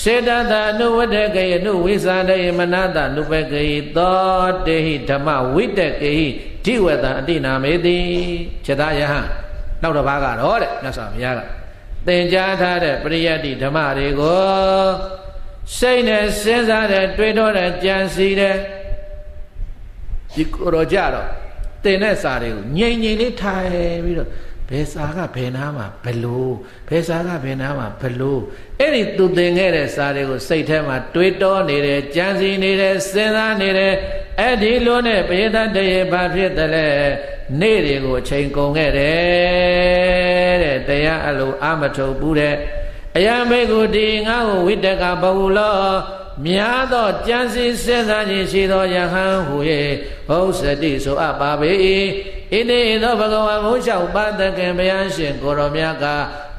စေတသာအနုဝတ္တကေအနုဝိသန္တေမနတနုပကေသောတေဟိဓမ္မဝိတကေဟိဓိဝတံအတိနာမေတိခြေသားယဟန်နောက်တစ်ပါးကတော့တဲ့မြတ်စွာဘုရားကသင်ကြားထားတဲ့ပရိယတိဓမ္မတွေကိုစိတ်နဲ့စဉ်းစားတဲ့တွေးတောတဲ့ကြံစီတဲ့ ဒီကိုရောကြတော့သင်တဲ့စာတွေကိုငြိမ်ငြိမ်လေးထိုင်ပြီးတော့ဘယ်စာကဘယ်နာမှာဘလို့ဘယ်စာကဘယ်နာမှာဘလို့အဲ့ဒီသူသင်ခဲ့တဲ့စာတွေကိုစိတ်ထဲမှာတွေးတောနေတယ်ကြံစည်နေတယ်စဉ်းစားနေတယ်အဲ့ဒီလိုနဲ့ဘေဒတရေဘာဖြစ်တယ်လဲနေ့တွေကိုချိန်ကုန်ခဲ့တယ်တဲ့တရားအလိုအာမထုတ်ဘူးတဲ့အယံဘေကုဒီငါ့ကိုဝိတကဘဝလော များသောကြံစည်စဉ်းစားခြင်းရှိသောယဟန်ဟူ၍ဟုတ်စတိဆိုအပ်ပါပေ၏ဣတိသောဘဂဝါဘုလျှောက်ပါတခင်ဘုရားရှင်ကိုရောမြတ်က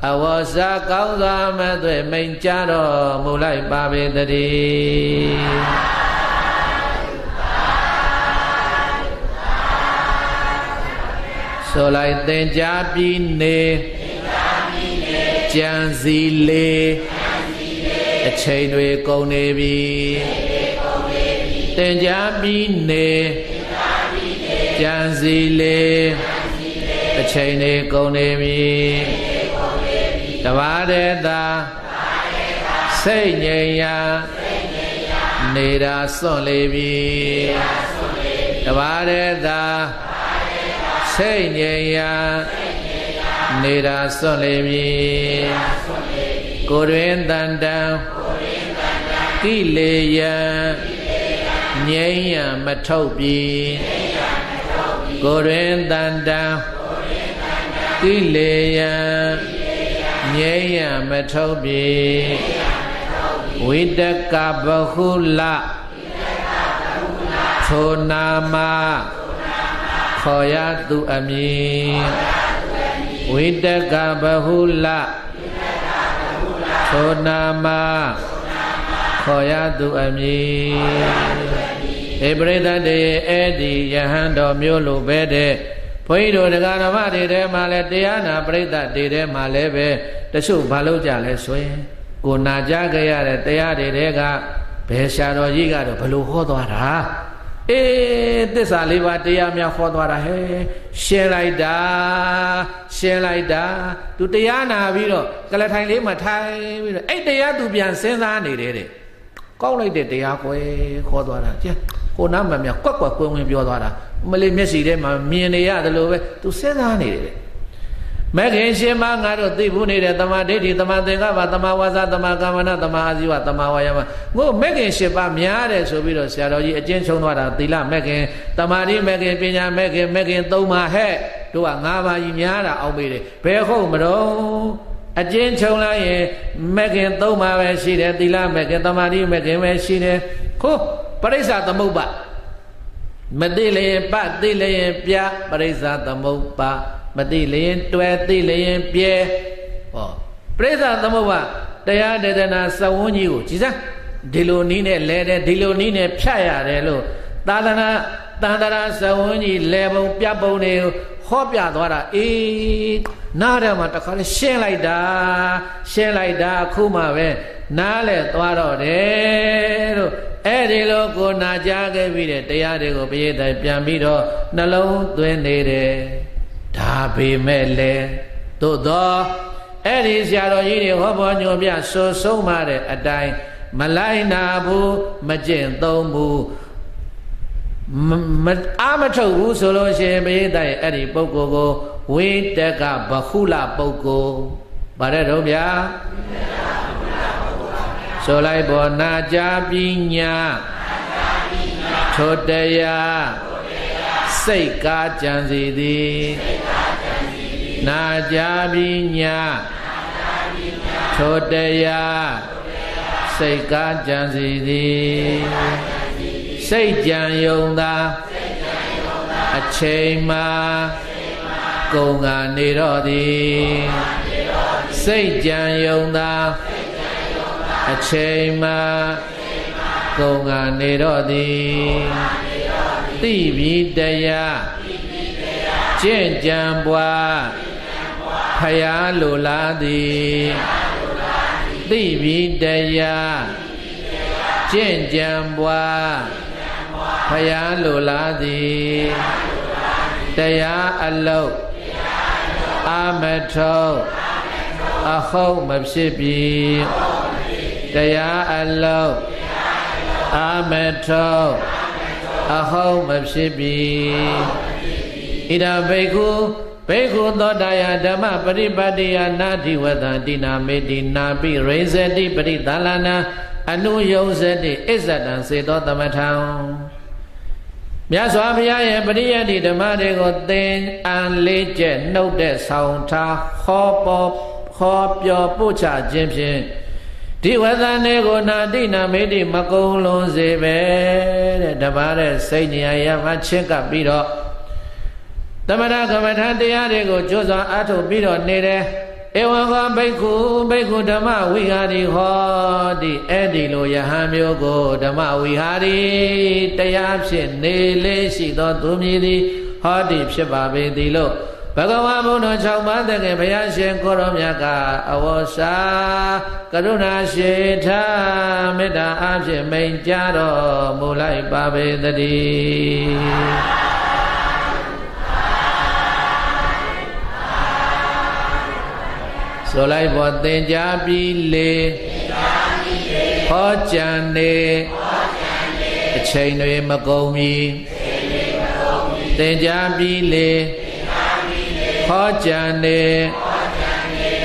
အဝေါစာကောင်းစွာမသွေမိန်ကြတော်မူလိုက်ပါပေတည်းဆိုလိုက်သင်ကြားပြီးနေကြံစီလေ အချိန်တွေကုန်နေပြီသင်ကြားပြီးနေကြံစီလေအချိန်တွေကုန်နေပြီတဘာတဲ့သာစိတ်ငြိမ်ရာနေတာစွန့်လေပြီတဘာတဲ့သာစိတ်ငြိမ်ရာနေတာစွန့်လေပြီ ကိုတွင်တန်တံကိလေယံငြိမ်းရမထုတ်ပြီကိုတွင်တန်တံကိလေယံငြိမ်းရမထုတ်ပြီဝိတကဘဟုလထိုနာမခေါ်ရသူအမည်ဝိတကဘဟုလ ထိုနာမခေါ်ရသူအမည်ဧပရိသတ်တေအဲ့ဒီယဟန်တော်မျိုးလိုပဲတဲ့ဘုန်းကြီးတို့တရားဓမ္မတွေထဲမှာလဲတရားနာပရိသတ်တွေထဲမှာလဲပဲတချို့ဘာလို့ကြလဲဆိုရင်ကိုနာကြခဲ့ရတဲ့တရားတွေတဲကဘယ်ရှာတော်ကြီးကတော့ဘလို့ဟောသွားတာ အေးသစ္စာလေးပါးတရားများဟောသွားတာဟဲ့ရှင်းလိုက်တာရှင်းလိုက်တာသူတရားနာပြီးတော့ကလထိုင်လေးမှာထိုင်ပြီးတော့အဲ့တရားသူပြန်စဉ်းစားနေတယ်တဲ့ကောက်လိုက်တဲ့တရားကွယ်ခေါ်သွားတာကြည့်ကိုနာမမြကွက်ကွက်ကွင်းကွင်းပြောသွားတာမလေးမျက်စီထဲမှာမြင်နေရတယ်လို့ပဲသူစဉ်းစားနေတယ် မဂ္ဂင်ရှင်မငါတို့သိဘူးနေတဲ့တမဒိဋ္ဌိတမသင်္ကပ္ပတမဝါစာတမကာမနာတမအာဇီဝတမဝါယမငို့မဂ္ဂင်ရှင်ပါများတယ်ဆိုပြီးတော့ဆရာတော်ကြီးအကျဉ်းချုံသွားတာသီလမဂ္ဂင်တမာတိမဂ္ဂင်ပညာမဂ္ဂင်မဂ္ဂင်သုံးပါဟဲ့တို့က၅ပါးကြီးများတာအောင်မေးတယ်ဘယ်ဟုတ်မတော့အကျဉ်းချုံလိုက်ရင်မဂ္ဂင်၃ပါးပဲရှိတယ်သီလမဂ္ဂင်တမာတိမဂ္ဂင်ပဲရှိတယ်ခိုးပရိစ္ဆာသမုပ္ပါမသိလျင်ပသိလျင်ပြပရိစ္ဆာသမုပ္ပါ မသိလျင်တွဲသိလျင်ပြဲဟောပရိစ္ဆာသမုပ္ပါတရားဒေသနာစဝန်းကြီးကိုကြည်စမ်းဒီလိုနီးနဲ့လဲတယ်ဒီလိုနီးနဲ့ဖြတ်ရတယ်လို့သာသနာတန်တရာစဝန်းကြီးလဲပုံပြပုံတွေကိုဟောပြသွားတာအေးနားထဲမှာတခါလဲရှင်းလိုက်တာရှင်းလိုက်တာအခုမှပဲနားလဲသွားတော့တယ်လို့အဲ့ဒီလိုကိုနာကြားခဲ့ပြီးတဲ့တရားတွေကိုပရိသတ်ပြန်ပြီးတော့နှလုံးသွင်းနေတယ် ဒါပေမဲ့လေသို့သောအဲ့ဒီဆရာတော်ကြီးတွေဟောပေါ်ညွှန်ပြဆိုဆုံးမတဲ့အတိုင်းမလိုက်နာဘူးမကျင့်သုံးဘူးမအားမထုတ်ဘူးဆိုလို့ရှိရင်ဘိသရဲ့အဲ့ဒီပုဂ္ဂိုလ်ကိုဝိတကဘခုလပုဂ္ဂိုလ်ဗါတဲ့တော့ဗျာဆိုလိုက်ပေါ်နာကြပညာထိုတရားစိတ်ကားကြံစီသည် နာကြပညာထိုတရားစိတ်ကားကြံစီသည်စိတ်ကြံယုံသာအချိန်မှာကုန်ကနေတော့သည်စိတ်ကြံယုံသာအချိန်မှာကုန်ကနေတော့သည်သိပြီးတရားကျင့်ကြံပွားဖ ယားလိုလားသည်သိပြီးတရားကျင့်ကြံပွားဖယားလိုလားသည်တရားအလုတ်အာမထုံအဟုတ်မဖြစ်ပြီတရားအလုံးအာမထုံအဟုတ်မဖြစ်ပြီဣဒဘိက္ခု ဘိက္ခုသောတာယဓမ္မပရိပတ်တိယနာတိဝတံတိနာမေတိနာပိရိဇတိပရိသလနာအနုယုံဇတိအစ္ဆတံစေသောသမထံမြတ်စွာဘုရားရဲ့ပရိယတ်တိဓမ္မတွေကိုသင်အံလေးကျက်နှုတ်တဲ့ဆောင်ထားဟောပေါ်ဟောပြောပို့ချခြင်းဖြင့်ဒီဝသနေကိုနာတိနာမေတိမကုံလုံးစေပဲတဲ့တပါးတဲ့စိတ်ဉာဏ်ရမှချင့်ကပ်ပြီးတော့ သမထကမ္မထာတရားတွေကိုကြိုးစားအားထုတ်ပြီးတော့နေတယ်ဧဝံကဘိက္ခုဘိက္ခုဓမ္မဝိဟာရီဟောဒီအဲ့ဒီလိုယဟန်မျိုးကိုဓမ္မဝိဟာရီတရားဖြင့်နေလေးရှိသောသူမည်သည်ဟောဒီဖြစ်ပါပေသည်လို့ဘဂဝါဘုံတော်6ပါးတကယ်ဘုရားရှင်ကိုရောမြတ်ကအဝေါ်စာကရုဏာရှိထမေတ္တာအဖြစ်မိန်ကြတော်မူလိုက်ပါပေတည်း ဆိုလိုက်ပေါ်သင်ကြားပြီးလေဟောကြံနေအချိန်တွေမကုန်မီသင်ကြားပြီးလေဟောကြံနေ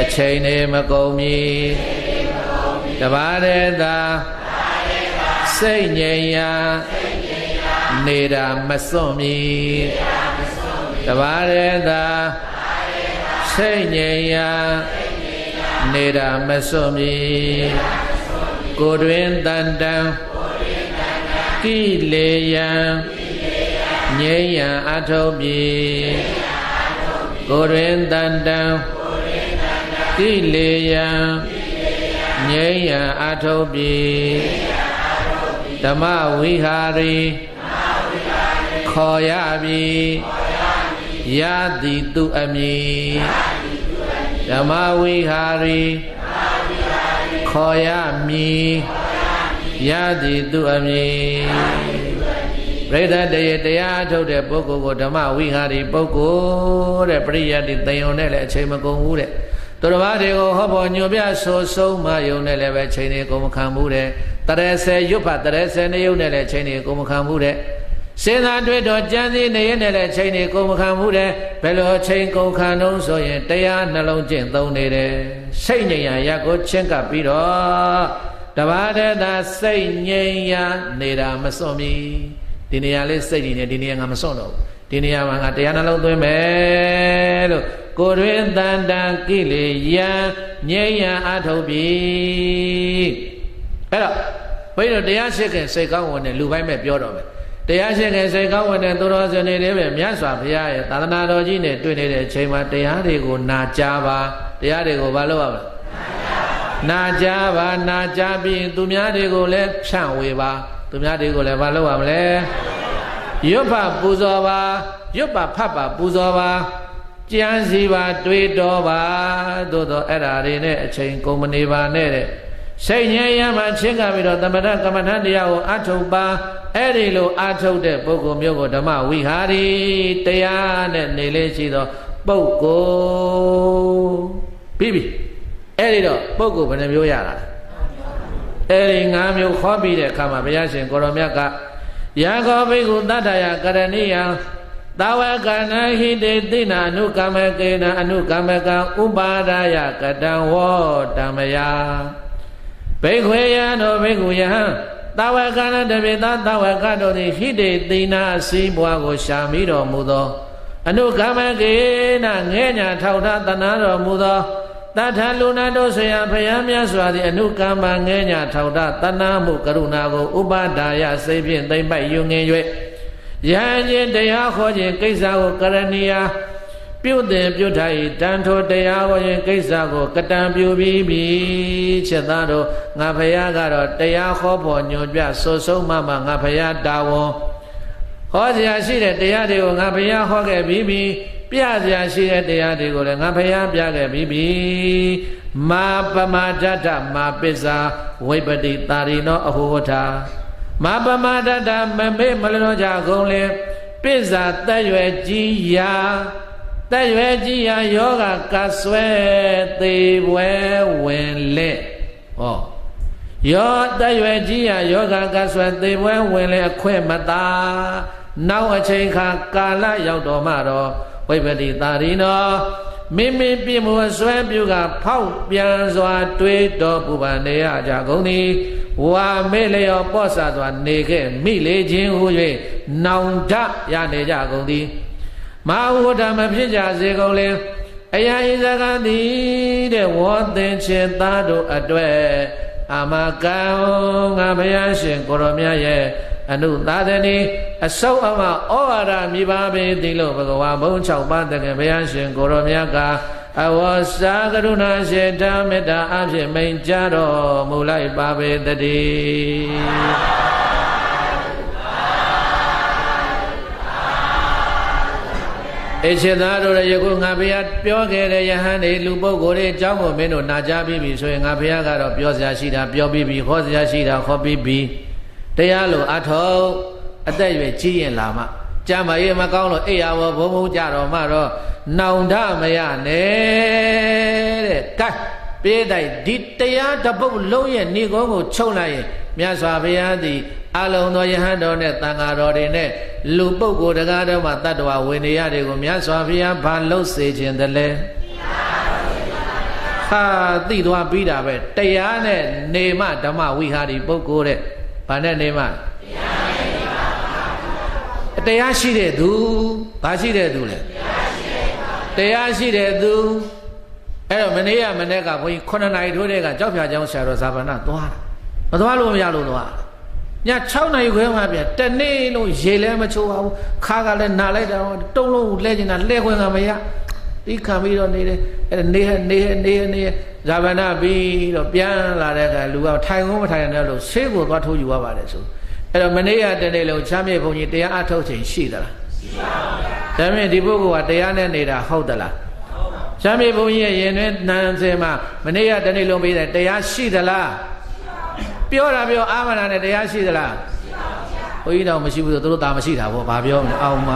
အချိန်တွေမကုန်မီတပါးတဲ့သာစိတ်ငြိမ်ရာနေတာမစွန့်မီတပါးတဲ့သာစိတ်ငြိမ်ရာ နေတာမစွန့်မီကိုတွင်တန်တံကိလေယံငြိယံအထုပ်ပြီကိုတွင်တန်တံကိလေယံငြိယံအထုပ်ပြီဓမ္မဝိဟာရီခေါ်ရပြီရသည်သူအမည် ဓမ္မဝိဟာရီခေါ်ရမည်ရသည်သူအမည်ပရိသတ်တရေတရားထုတ်တဲ့ပုဂ္ဂိုလ်ကိုဓမ္မဝိဟာရီပုဂ္ဂိုလ်တဲ့ပရိယတ်တိတန်ယုံနဲ့လည်းအချိန်မကုန်ဘူးတဲ့သူတော်ဘာတွေကိုဟောပေါ်ညွှန်ပြဆိုဆုံးမယုံနဲ့လည်းပဲချိန်တွေကုန်မခံဘူးတဲ့တရေဆယ်ရွတ်ဖတ်တရေဆယ်နေယုံနဲ့လည်းချိန်တွေကုန်မခံဘူးတဲ့ စဉ်းစားတွေ့တော့ကြံစည်နေရတဲ့လည်းချိန်တွေကုန်မခံဘူးတဲ့ဘယ်လိုချိန်ကုန်ခံတော့ဆိုရင်တရားနှလုံးကျင့်သုံးနေတယ်စိတ်ငြိမ်ရာရက်ကိုချင်းကပ်ပြီးတော့တဘာတသာစိတ်ငြိမ်ရာနေတာမစွန့်မီဒီနေရာလေးစိတ်နေတယ်ဒီနေရာငါမစွန့်တော့ဘူးဒီနေရာမှာငါတရားနှလုံးသွင်းမယ်လို့ကိုတွင်တန်တန်ကိလေယံငြိမ်းရန်အထုတ်ပြီအဲ့တော့ဘုန်းကြီးတို့တရားရှိခင်စိတ်ကောင်းဝင်တဲ့လူပိုင်းပဲပြောတော့မယ် တရားရှိခင်စိတ်ကောင်းဝင်တဲ့သူတော်စင်တွေလည်းပဲမြတ်စွာဘုရားရဲ့သာသနာတော်ကြီးနဲ့တွေ့နေတဲ့အချိန်မှာတရားတွေကိုနာကြားပါတရားတွေကိုဘာလို့ရမလဲနာကြားပါနာကြားပြီးသူများတွေကိုလည်းဖြန့်ဝေပါသူများတွေကိုလည်းဘာလုပ်ရမလဲရွတ်ဖပူဇော်ပါရွတ်ပါဖတ်ပါပူဇော်ပါကြံစီပါတွေးတော်ပါသို့တော့အဲ့ဓာတွေနဲ့အချိန်ကုန်မနေပါနဲ့တဲ့စိတ်ငြိမ်းရမှချင်းကပြီးတော့သမထကမ္မထတရားကိုအထုတ်ပါ အဲ့ဒီလိုအထုတ်တဲ့ပုဂ္ဂိုလ်မျိုးကိုဓမ္မဝိဟာရီတရားနဲ့နေလေးရှိသောပုဂ္ဂိုလ်ပြီးပြီအဲ့ဒီတော့ပုဂ္ဂိုလ်ဘယ်နှမျိုးရတာအဲ့ဒီ၅မျိုးခေါ်ပြီးတဲ့အခါမှာဘုရားရှင်ကိုရောမြတ်ကယာကောဘိက္ခုတတ္တယကရဏိယံသဝကဏဟိတေသိနာအနုကမကေနအနုကမကံဥပါဒယကတံဝောတမယဘိက္ခွေယံတို့ဘိက္ခုယ ဟံသဝကဏတပိသသဝကတို့သည်ဟိတေသိနာအစည်းဘွားကိုရှာမိတော်မူသောအနုကမကေနငဲ့ညာထောက်ထားတနာတော်မူသောတထလူနာတို့ဆရာဖယားမြတ်စွာသည်အနုကမ္မငဲ့ညာထောက်ထားတနာမှုကရုဏာကိုဥပါဒါယစိတ်ဖြင့်သိမ့်ပိုက်ယူငင်၍ယဟန်ချင်းတရားခေါ်ခြင်းကိစ္စကိုကရဏီယာ ပြုတ်တယ်ပြုတ်ထိုင်တန်ထိုတရားဟောခြင်းကိစ္စကိုကတံပြုပြီးပြီချက်သားတို့ငါဖယားကတော့တရားဟောဖို့ညွန်ပြဆွဆုံးမှမှငါဖယားတာဝန်ဟောစရာရှိတဲ့တရားတွေကိုငါဖယားဟောခဲ့ပြီးပြီပြစရာရှိတဲ့တရားတွေကိုလည်းငါဖယားပြခဲ့ပြီးပြီမာပမာဒတ္တမာပစ္စာဝိပတိတာရိနောအဟောထာမပမတတမမေ့မလွန်ကြကုန်လေပိစ္ဆာတက်ရွယ်ကြီးရာ တက်ရွယ်ကြီးရာယောဂကဆွဲသေးပွဲဝင်လက်ဟောယောတက်ရွယ်ကြီးရာယောဂကဆွဲသေးပွဲဝင်လေအခွင့်မသာနောက်အချိန်ခါကာလရောက်တော်မှတော့ဝိပတိတာရိနောမိမိပြမှုဆွဲပြုကဖောက်ပြန်စွာ တွေးတော်ပူပန်နေရကြကုန်သည်ဝါမေလျောပော့ဆာစွာနေခဲ့မိလေခြင်းဟူ၍နောင်တရနေကြကုန်သည် မဟာဝဒမဖြစ်ကြစေကုန်လေအရာဣဇကသည်တဲ့ဝေါ်သင်ချေသားတို့အတွေ့အမကံငါဘုရားရှင်ကိုရောမြတ်ရဲ့အနုသာသနီအစုံအမဩဝါဒမိပါပေသည်လို့ဘဂဝါဘုံ6ပါးတကယ်ဘုရားရှင်ကိုရောမြတ်ကအဝေါစာကရုဏာရှင်ဓမ္မေတ္တာအဖြစ်မိန်ကြတော်မူလိုက်ပါပေတည်း အရှင်သာတို့ရယခုငါဘုရားပြောခဲ့တဲ့ယဟန်တွေလူပုဂ္ဂိုလ်တွေအကြောင်းကိုမင်းတို့နာကြားပြီးပြီဆိုရင်ငါဘုရားကတော့ပြောစရာရှိတာပြောပြီးပြီဟောစရာရှိတာဟောပြီးပြီတရားလို့အထောက်အသက်ရွယ်ကြီးရင်လာမှကြမ်းမရေးမကောင်းလို့အိယာဝဘုံဘုံကြတော့မှတော့နောင်တမရနဲ့တဲ့ကဲပြေးတိုက်ဒီတရားတပုတ်လုံးရဲ့ဏိကုံးကိုချုပ်လိုက်ရင်မြတ်စွာဘုရားသည်အလုံးသောယဟန်တော်နဲ့တန်ဃာတော်တွေနဲ့လူပုဂ္ဂိုလ်တရားတော်မှာတတ္တဝဝေနေရတွေကိုမြတ်စွာဘုရားဘာလို့စေခြင်းတလဲဟာသိသွားပြီးတာပဲတရားနဲ့နေမဓမ္မဝိဟာရီပုဂ္ဂိုလ်တဲ့ဘာနဲ့နေမတရားရှိတဲ့သူဘာရှိတဲ့သူလဲတရားရှိတဲ့သူအဲ့တော့မနေ့ကမနေ့ကဘုန်းကြီး9နာရီထိုးတဲ့ကကြောက်ဖြာကျောင်းဆရာတော်ဇာဗနာသွားတာမသွားလို့မရလို့သွား ည6နာရီခွဲမှပြန်တနေ့လုံးရေလဲမချိုးပါဘူးခါကလည်းနာလိုက်တာတုံးလုံးလဲနေတာလဲခွင့်ကမရဒီခံပြီးတော့နေတယ်အဲ့နေနေနေနေဇာဗနာပြီးတော့ပြန်လာတဲ့အခါလူကထိုင်ကုန်မထိုင်တဲ့လို့ဆေးကိုသွားထိုးယူရပါတယ်ဆိုအဲ့တော့မနေ့ကတနေ့လုံးချမ်းမြေဘုံကြီးတရားအထုတ်ချိန်ရှိသလားရှိပါဘူးဒါပေမဲ့ဒီပုဂ္ဂိုလ်ကတရားနဲ့နေတာဟုတ်သလားချမ်းမြေဘုန်းကြီးရဲ့ရင်တွင်နန်းစင်မှာမနေ့ကတနေ့လုံးပြီးတဲ့တရားရှိသလား ပြောတာပြောအာမနာနဲ့တရားရှိသလားဘုန်းကြီးတော့မရှိဘူးဆိုသူတို့သာမရှိတာပေါ့ဘာပြောမလဲအောင်မ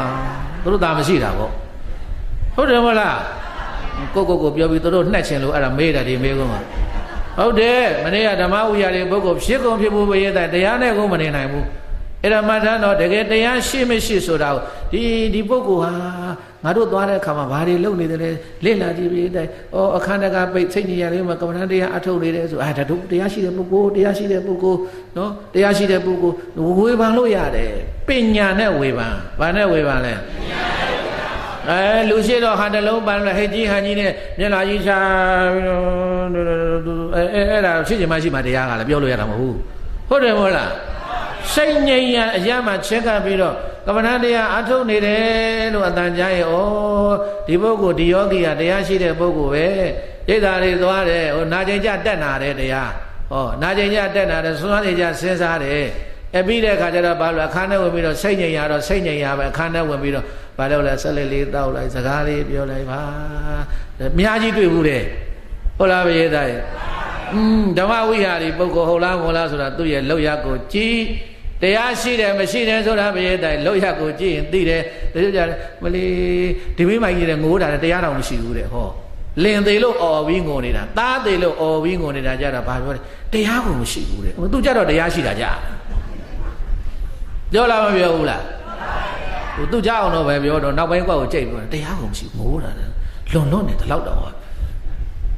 သူတို့သာမရှိတာပေါ့ဟုတ်တယ်မလားကိုကိုကိုပြောပြီးသူတို့နှက်ချင်လို့အဲ့ဒါမေးတာဒီမေးကုန်မှာဟုတ်တယ်မနေ့ကဓမ္မဥရာတွေပုဂ္ဂိုလ်ဖြစ်ကုန်ဖြစ်ဖို့ပဲရတဲ့တရားနဲ့ကိုမနေနိုင်ဘူး အဲ့ဒါမှတ်ထားတော့တကယ်တရားရှိမရှိဆိုတာကိုဒီဒီပုဂ္ဂိုလ်ဟာငါတို့သွားတဲ့အခါမှာဘာတွေလုပ်နေတယ်လဲလေ့လာကြည့်ပြီးတဲ့ဩအခန္ဓာကပိတ်စိတ်ညရလေးမှာကမ္ဘာတရားအထုတ်နေတယ်ဆိုအာဒါတို့တရားရှိတဲ့ပုဂ္ဂိုလ်တရားရှိတဲ့ပုဂ္ဂိုလ်နော်တရားရှိတဲ့ပုဂ္ဂိုလ်ဝေဖန်လို့ရတယ်ပညာနဲ့ဝေဖန်ဘာနဲ့ဝေဖန်လဲအဲလူရှိတော့ဟာတလုံးပန်းလဲဟဲ့ကြီးဟန်ကြီးနဲ့မျက်လာကြီးချာအဲအဲ့ဒါဖြစ်ချင်မှရှိမှတရားကလည်းပြောလို့ရတာမဟုတ်ဘူးဟုတ်တယ်မဟုတ်လား စိတ်ငြိမ်ရအရာမှချက်ကပ်ပြီးတော့ကမ္မဋ္ဌာန်းတရားအထုတ်နေတယ်လို့အတန်ကြားရဲ့ဩဒီပုဂ္ဂိုလ်ဒီယောဂီကတရားရှိတဲ့ပုဂ္ဂိုလ်ပဲရိတ်တာတွေသွားတယ်ဟိုနာကျင်ကြတက်နာတယ်တရားဟောနာကျင်ကြတက်နာတယ်ဆွမ်းနေကြစဉ်းစားတယ်အပြီးတဲ့အခါကျတော့ဘာလို့အခန်းထဲဝင်ပြီးတော့စိတ်ငြိမ်ရတော့စိတ်ငြိမ်ရပဲအခန်းထဲဝင်ပြီးတော့ဘာလို့လဲဆက်လက်လေးတောက်လိုက်စကားလေးပြောလိုက်ပါအများကြီးတွေ့ဘူးတဲ့ဟုတ်လားဘေးသားရဲ့อืมဓမ္မဝိဟာရီပုဂ္ဂိုလ်ဟုတ်လားမဟုတ်လားဆိုတာသူ့ရဲ့လောက်ရကိုကြည် တရားရှိတယ်မရှိတယ်ဆိုတာဘယ်တိုင်လောက်ရကိုကြည့်ရင်သိတယ်ဒါကြကြမလီဒီမိမိုင်းကြီးတဲ့ငိုးတာတရားတော်မရှိဘူးတဲ့ဟောလင်သေးလို့អော်ပြီးငိုနေတာသားသေးလို့អော်ပြီးငိုနေတာကြတာဘာပြောလဲတရားကိုမရှိဘူးတဲ့သူကြတော့တရားရှိတာကြပြောလားမပြောဘူးလားဟိုသူကြအောင်တော့ပဲပြောတော့နောက်ပိုင်းကွက်ကိုကြိတ်ပြောတရားကိုမရှိငိုးတာလွန်လွန်နေတလောက်တော့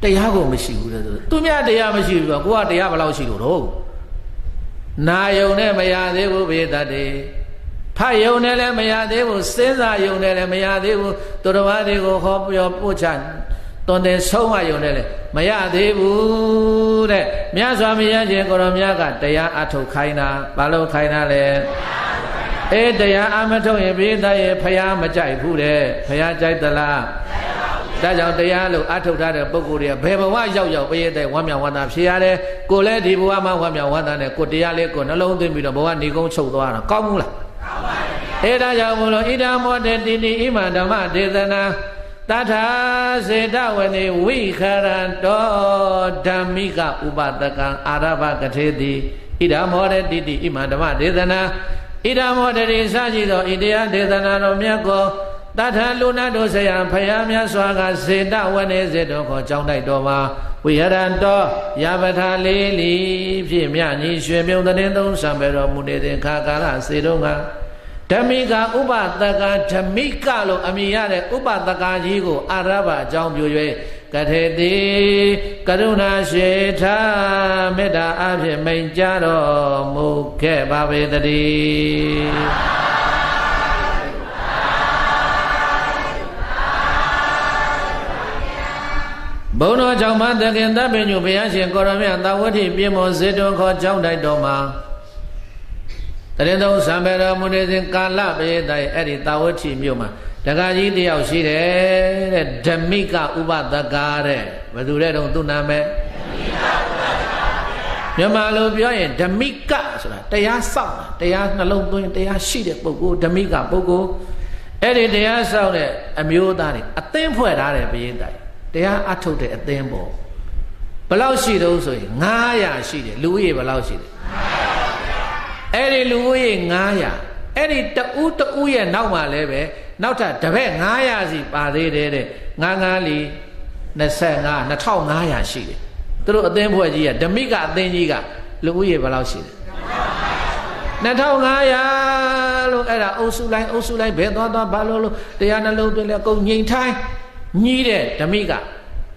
တရားကိုမရှိဘူးတဲ့သူမြတ်တရားမရှိဘူးကကိုကတရားဘယ်လောက်ရှိလို့တော့ နာယုံနဲ့မရသေးဘူးဘေဒတ်တွေဖတ်ယုံနဲ့လည်းမရသေးဘူးစဉ်းစားယုံနဲ့လည်းမရသေးဘူးသူတော်ဘာတွေကိုဟောပြောပို့ချတွန်တယ်ဆုံးမယုံနဲ့လည်းမရသေးဘူးတဲ့မြတ်စွာဘုရားရှင်ကိုရောမြတ်ကတရားအထုတ်ခိုင်းတာဘာလို့ခိုင်းတာလဲအေးတရားအမထုတ်ရင်ဘေးသားရဲ့ဖះမကြိုက်ဘူးတဲ့ဖះကြိုက်သလား ဒါကြောင့်တရားလို့အထုတ်ထားတဲ့ပုဂ္ဂိုလ်တွေကဘယ်ဘဝရောက်ရောက်ပြည့်တဲ့ဝမ်းမြောက်ဝမ်းသာဖြစ်ရတယ်ကိုလည်းဒီဘဝမှာဝမ်းမြောက်ဝမ်းသာနဲ့ကိုတရားလေးကိုနှလုံးသွင်းပြီးတော့ဘဝနေကုန်းချုပ်သွားတာကောင်းဘူးလားကောင်းပါပြီအဲဒါကြောင့်မလို့ဣဒာမောတေတိတိဣမဓမ္မဒေသနာတထာစေတဝနေဝိခရံတောဓမ္မိကဥပဒကံအာရဘကထေတိဣဒာမောတေတိတိဣမဓမ္မဒေသနာဣဒာမောတေတိစရှိသောဣတရားဒေသနာတော်မြတ်ကို တထာလူနာတို့ဆရာဖယားမြတ်စွာကစေတဝနေစေတော်ခေါ်ကြောင်းတိုက်တော်မှာဝိဟရံတော်ရပထာလေးလီဖြင့်မြညီရွှေပြုံတဲ့သုံးဆံပဲတော်မူနေတဲ့ခါကာလစေတော်ကဓမိကဥပတကဓမိကလို့အမည်ရတဲ့ဥပတကကြီးကိုအာရဘအကြောင်းပြု၍ကထေတိကရုဏာရှိထာမေတ္တာအဖြစ်မိန်ကြတော်မူခဲ့ပါပေတည်း ဘုံတော်ကြောင့်မတခင်တပ်ပင်ညုဘုရားရှင်ကိုရမြတ်သာဝတိပြေမောဇေတုခေါ်ကြောင်းတိုက်တော်မှာတရင်သုံးသံပေတော်မူနေစဉ်ကာလပေတိုင်အဲ့ဒီသာဝတိမြို့မှာတက္ကကြီးတယောက်ရှိတယ်တဲ့ဓမိကဥပဒကာတဲ့ဘယ်သူတဲ့တော့သူ့နာမည်မြန်မာလိုပြောရင်ဓမိကဆိုတာတရားစောင့်တာတရားနှလုံးသွင်းတရားရှိတဲ့ပုဂ္ဂိုလ်ဓမိကပုဂ္ဂိုလ်အဲ့ဒီတရားစောင့်တဲ့အမျိုးသားတွေအသင်းဖွဲ့ထားတဲ့ဘုရင်တိုင် တရားအထုတ်တဲ့အသင်းပေါ်ဘယ်လောက်ရှိတော့ဆိုရင်900ရှိတယ်လူဦးရေဘယ်လောက်ရှိတယ်အဲ့ဒီလူဦးရေ900အဲ့ဒီတဦးတဦးရဲ့နောက်မှာလည်းပဲနောက်ထပ်တပည့်900စီပါသေးတယ်တဲ့99လီ25 2500ရှိတယ်သူတို့အသင်းဖွဲ့ကြီးကဓမိကအသင်းကြီးကလူဦးရေဘယ်လောက်ရှိတယ်2500လို့အဲ့ဒါအုပ်စုလိုက်အုပ်စုလိုက်ဘယ်သွားသွားဘာလို့လို့တရားနှလုံးသွင်းလဲအကုန်ငြိမ်ထိုင်း ညီးတဲ့ဓမိက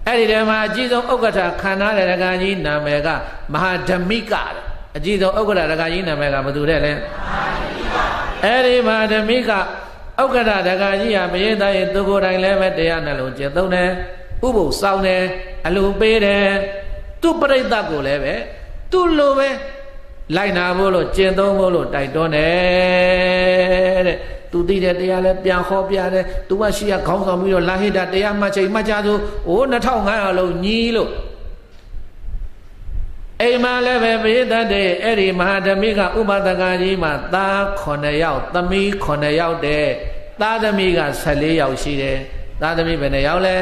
အဲ့ဒီထဲမှာအကြီးဆုံးဥက္ကဋ္ဌခန္ဓာတဲ့ဒကာကြီးနာမည်ကမဟာဓမိကအကြီးဆုံးဥက္ကဋ္ဌဒကာကြီးနာမည်ကဘယ်သူတဲ့လဲအဲ့ဒီမဟာဓမိကဥက္ကဋ္ဌဒကာကြီးဟာမရေသားရင်သူကိုယ်တိုင်လည်းပဲတရားနှလုံးကျင့်သုံးတယ်ဥပုပ်စောင်းတယ်အလိုပေးတယ်သူပြိဿကိုလည်းပဲသူ့လိုပဲလိုက်နာဖို့လို့ကျင့်သုံးဖို့လို့တိုက်တွန်းတယ်တဲ့ သူသိတဲ့တရားလဲပြန်ဟောပြတယ်သူကရှိရခေါင်းဆောင်ပြီးတော့လာဟိတတရားမှချိန်မှကြဆိုအိုး2500လုံးညီးလို့အိမ်မှာလည်းပဲပိသတ်တဲ့အဲ့ဒီမဟာဓမိကဥပဒကကြီးမှာသား9ယောက်သမီး9ယောက်တဲ့သားသမီးက14ယောက်ရှိတယ်သားသမီးဘယ်နှယောက်လဲ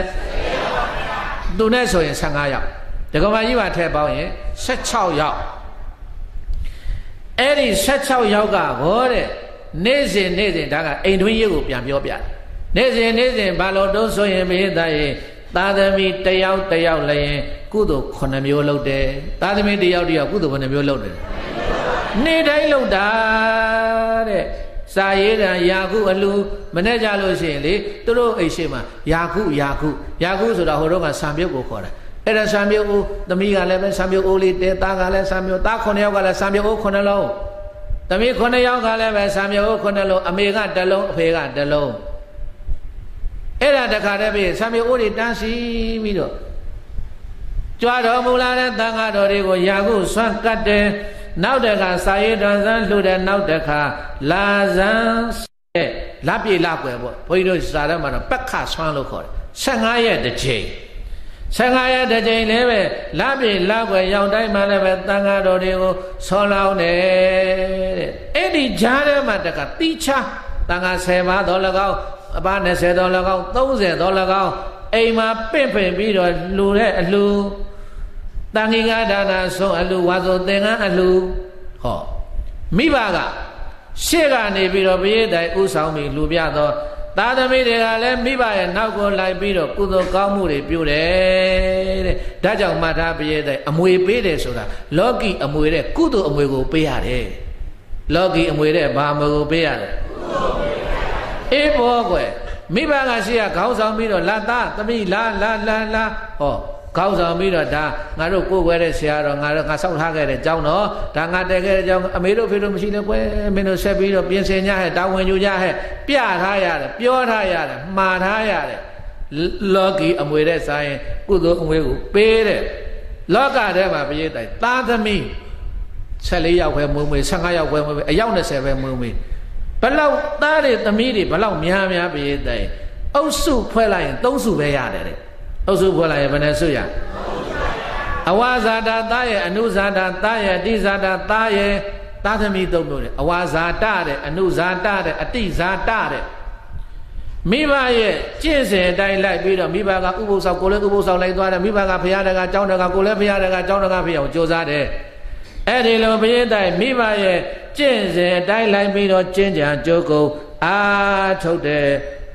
သူနဲ့ဆိုရင်15ယောက်ဒကမာကြီးပါထည့်ပေါင်းရင်16ယောက်အဲ့ဒီ16ယောက်ကဟောတဲ့ နေ့စဉ်နေ့စဉ်ဒါကအိမ်တွင်းရေးကိုပြန်ပြောပြတယ်နေ့စဉ်နေ့စဉ်ဘာလို့တုံးဆိုရင်မေးသားရင်သာသမီတယောက်တယောက်လည်းကုသိုလ်9မျိုးလုပ်တယ်သာသမီတယောက်တယောက်ကုသိုလ်9မျိုးလုပ်တယ်နေ့တိုင်းလုပ်တာတဲ့စာရေးတာယာခုအလူမနဲ့ကြလို့ရှိရင်လေသူတို့အိမ်ရှိမှာယာခုယာခုယာခုဆိုတာဟိုတော့ကဆံပြုတ်ကိုခေါ်တာအဲ့ဒါဆံပြုတ်ဦးသမီးကလည်းပဲဆံပြုတ်ဦးလေးတဲသားကလည်းဆံပြုတ်သား9ယောက်ကလည်းဆံပြုတ်ဦး9လုံး သမီး9ယောက်ကလည်းပဲဆံပြုတ်ဦး9လုံးအမေက1လုံးအဖေက1လုံးအဲ့ဒါတခါတည်းပြီဆံပြုတ်ဦးတွေတန်းစီပြီးတော့ကြွားတော်မူလာတဲ့တန်ဃာတော်တွေကိုယာခုဆွမ်းကတ်တယ်နောက်တခါစာရေးတော်စံလှူတဲ့နောက်တခါလာဇန်လက်ပြေလက်ွယ်ပေါ့ဘုန်းကြီးတို့စာထဲမှာတော့ပက်ခဆွမ်းလို့ခေါ်တယ်15ရက်တစ်ချိန် 15ရက်တစ်ချိန်လည်းပဲလက်ပြေလက်ွယ်ရောင်တိုင်းမှလည်းပဲတန်ဃာတော်တွေကိုဆောလောင်းတယ်တဲ့အဲ့ဒီကြားထဲမှာတခါတိချတန်ဃာ10ပါးတော်၎င်းအပါ20တော်၎င်း30တော်၎င်းအိမ်မှာပင့်ပင်ပြီးတော့လှူတဲ့အလှူတန်ခိကဒါနာဆုံးအလှဝါဆိုသင်္ကန်းအလှဟောမိဘကရှေ့ကနေပြီးတော့ဘုရားတိုင်ဥဆောင်ပြီးလှူပြတော့ သာသမီတွေကလည်းမိဘရဲ့နောက်ကိုလိုက်ပြီးတော့ကုသိုလ်ကောင်းမှုတွေပြုတယ်တဲ့ဒါကြောင့်မှတ်ထားဘုရားတိုင်အမွေပေးတယ်ဆိုတာလောကီအမွေတဲ့ကုသိုလ်အမွေကိုပေးရတယ်လောကီအမွေတဲ့ဘာအမွေကိုပေးရတယ်အေးဘောကွယ်မိဘကရှိရခေါင်းဆောင်ပြီးတော့လာသားသမီးလာလာလာလာဟော ခေါင်းဆောင်ပြီးတော့ဒါငါတို့ကိုယ်ွယ်တဲ့ဆရာတော်ငါတို့ငါဆောက်ထားခဲ့တဲ့ကျောင်းတော်ဒါငါတည်ခဲ့တဲ့ကျောင်းအမေတို့ဖေတို့မရှိလည်းကွယ်မင်းတို့ဆက်ပြီးတော့ပြင်ဆင်ကြဟဲ့တာဝန်ယူကြဟဲ့ပြထားရတယ်ပြောထားရတယ်မှားထားရတယ်လောကီအမွေတဲ့ဆိုင်ကုသိုလ်အမွေကိုပေးတဲ့လောကထဲမှာပရိသတ်သားသမီး14ယောက်ပဲမွေးမွေး15ယောက်ပဲမွေးမွေးအယောက်20ပဲမွေးမွေးဘလောက်သားတွေသမီးတွေဘလောက်များများပရိသတ်အုပ်စုဖွဲ့လိုက်ရင်၃စုပဲရတယ်တဲ့ အုပ်စုဖွဲ့လိုက်ရင်ဘယ်နှစုရအဝါဇာတာသားရဲ့အနုဇာတာသားရဲ့အတိဇာတာသားရဲ့သာသမီသုံးမျိုးတယ်အဝါဇာတတဲ့အနုဇာတတဲ့အတိဇာတတဲ့မိဘရဲ့ကျင့်စဉ်အတိုင်းလိုက်ပြီးတော့မိဘကဥပုသ်ဆောင်ကိုလည်းဥပုသ်ဆောင်လိုက်သွားတယ်မိဘကဘုရားတကကျောင်းတကကိုလည်းဘုရားတကကျောင်းတကဖျောက်ကြိုးစားတယ်အဲ့ဒီလိုဘုရားတိုင်မိဘရဲ့ကျင့်စဉ်အတိုင်းလိုက်ပြီးတော့ကျင့်ကြံကြိုးကုန်အာထုတ်တယ်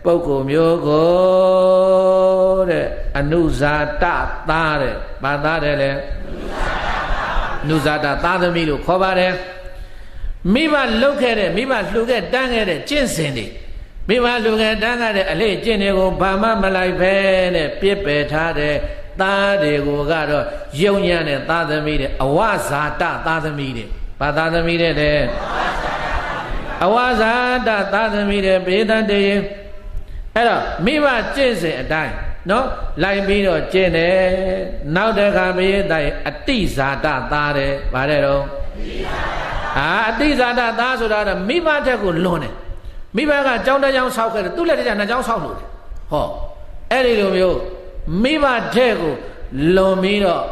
ပုဂ္ဂိုလ်မျိုးကိုတဲ့အနုဇာတသားတဲ့ဘာသားတယ်လဲအနုဇာတသားသမီးလို့ခေါ်ပါတယ်မိဘလှုပ်ခဲ့တဲ့မိဘလှူခဲ့တန်းခဲ့တဲ့ကျင့်စဉ်တွေမိဘလှူခဲ့တန်းခဲ့တဲ့အလေးကျင့်တွေကိုဘာမှမလိုက်ပဲနဲ့ပြစ်ပယ်ထားတဲ့သားတွေကိုကတော့ယုံညံ့တဲ့သားသမီးတွေအဝဇာတသားသမီးတွေဘာသားသမီးတွေလဲအဝဇာတသားသမီးတွေဘေးတန်တည်း အဲ့တော့မိဘကျင့်စဉ်အတိုင်းနော်လိုက်ပြီးတော့ကျင့်တယ်နောက်တခါမေးတိုင်အတိဇာတသားတယ်ဗါတဲ့တော့အာအတိဇာတသားဆိုတာတော့မိဘတက်ကိုလွန်တယ်မိဘကကြောင်းတကြောင်းဆောက်ခဲ့တယ်သူ့လက်တကြနှစ်ကြောင်းဆောက်လို့တယ်ဟောအဲ့ဒီလိုမျိုးမိဘတဲ့ကိုလွန်ပြီးတော့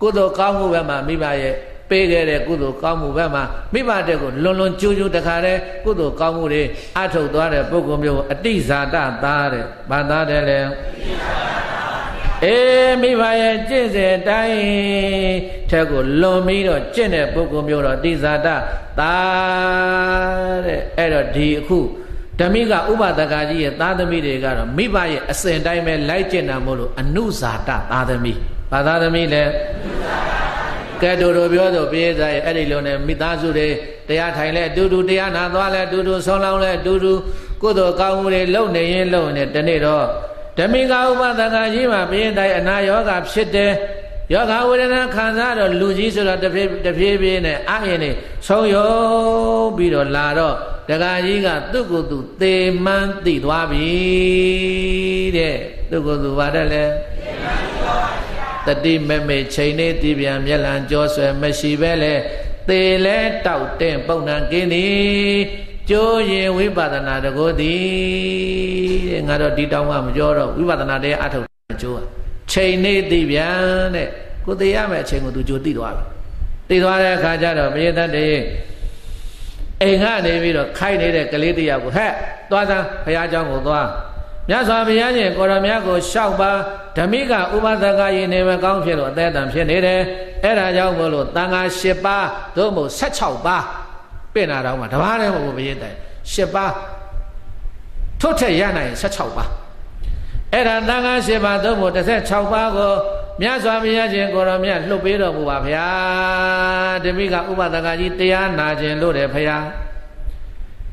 ကုသိုလ်ကောင်းမှုပဲမှာမိဘရဲ့ ပေးခဲ့တဲ့ကုသိုလ်ကောင်းမှုဘက်မှာမိဘတဲ့ကိုလွန်လွန်ကျူးကျူးတခါတည်းကုသိုလ်ကောင်းမှုတွေအထုတ်သွားတဲ့ပုဂ္ဂိုလ်မျိုးအတိဇာတသားတဲ့ဘာသားတယ်လဲအေးမိဘရဲ့ကျင့်စေတိုင်းထက်ကိုလွန်ပြီးတော့ကျင့်တဲ့ပုဂ္ဂိုလ်မျိုးတော့တိဇာတသားတဲ့အဲ့တော့ဒီအခုဓမိကဥပဒကကြီးရဲ့သားသမီးတွေကတော့မိဘရဲ့အစဉ်တိုင်းပဲလိုက်ကျင့်တာမို့လို့အနုဇာတသားသမီးဘာသားသမီးလဲအနုဇာတ ကဲတို့တို့ပြောတော့ပြေးသားရဲ့အဲ့ဒီလိုနဲ့မိသားစုတွေတရားထိုင်လဲအတူတူတရားနာသွားလဲအတူတူဆုံးလောင်းလဲအတူတူကုသိုလ်ကောင်းမှုတွေလုပ်နေရင်လုပ်နေတနေ့တော့ဓမိကဥပဒကကြီးမှာပြေးတိုင်းအနာယောဂဖြစ်တယ်ယောဂဝေဒနာခံစားတော့လူကြီးဆိုတော့တဖြည်းတဖြည်းဖြည်းနဲ့အာရင်နေဆုံးယုံပြီးတော့လာတော့ဒကာကြီးကသူ့ကိုယ်သူသေမှန်းသိသွားပြီတဲ့သူ့ကိုယ်သူဗါတယ်လေသေမှန်းသိသွား တတိမမေချိန်နေတည်ပြန်မျက်လံကြောဆွဲမရှိပဲလေသေလဲတောက်တဲ့ပုံနှံကင်းသည်ကျိုးရင်ဝိပဿနာတကောသည်တဲ့ငါတော့ဒီတောင်းမှမပြောတော့ဝိပဿနာတရားအထုတ်ကျိုးချိန်နေသိပြန်တဲ့ကိုသိရမယ့်အချိန်ကိုသူကြိုသိသွားပြီသိသွားတဲ့အခါကျတော့မြေတတ်တဲ့အိမ်ကနေပြီးတော့ခိုက်နေတဲ့ကလေးတယောက်ကိုဟဲ့သွားစမ်းဘုရားကျောင်းကိုသွား မြတ်စွာဘုရားရှင်ကိုရမြတ်ကိုလျှောက်ပါဓမိကဥပဒကယင်းနေမကောင်းဖြစ်လို့အသက်တန်ဖြစ်နေတယ်အဲ့ဒါကြောင့်မို့လို့တန်ခါ၈ပါးသို့မဟုတ်16ပါးပြင်လာတော့မှတပါးတည်းမဟုတ်ဘူးဘုရားတိုင်၈ပါးထုတ်ထက်ရနိုင်16ပါးအဲ့ဒါတန်ခါ၈ပါးသို့မဟုတ်16ပါးကိုမြတ်စွာဘုရားရှင်ကိုရောမြတ်လှုပ်ပေးတော်မူပါဗျာဓမိကဥပဒကကြီးတရားနာခြင်းလို့တယ်ဖရာ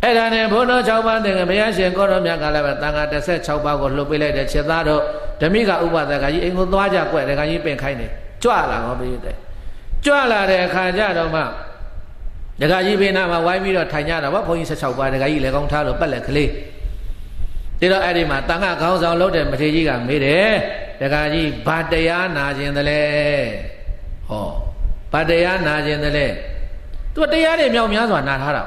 အဲ့ဒါနဲ့ဘုန်းတော်6ပါးသင်္ကဘုရားရှင်ကိုရောမြတ်ကလည်းပဲတန်ခါ16ပါးကိုလှုပ်ပေးလိုက်တဲ့ချက်သားတော့ဓမိကဥပဒကကြီးအိမ်ကိုသွားကြကွက်တခါကြီးပင်ခိုင်းတယ်ကြွလာဟောပြီးတဲ့ကြွလာတဲ့အခါကျတော့မှဒကာကြီးဘေးနားမှာဝိုင်းပြီးတော့ထိုင်ကြတာဗောဘုန်းကြီး16ပါးဒကာကြီးလည်းကောင်းထားလို့ပတ်လက်ကလေးဒီတော့အဲ့ဒီမှာတန်ခါခေါင်းဆောင်လုပ်တဲ့မထေကြီးကမေးတယ်ဒကာကြီးဘာတရားနာခြင်းတလဲဟောဘာတရားနာခြင်းတလဲသူတရားတွေမြောက်များစွာနာထားတာ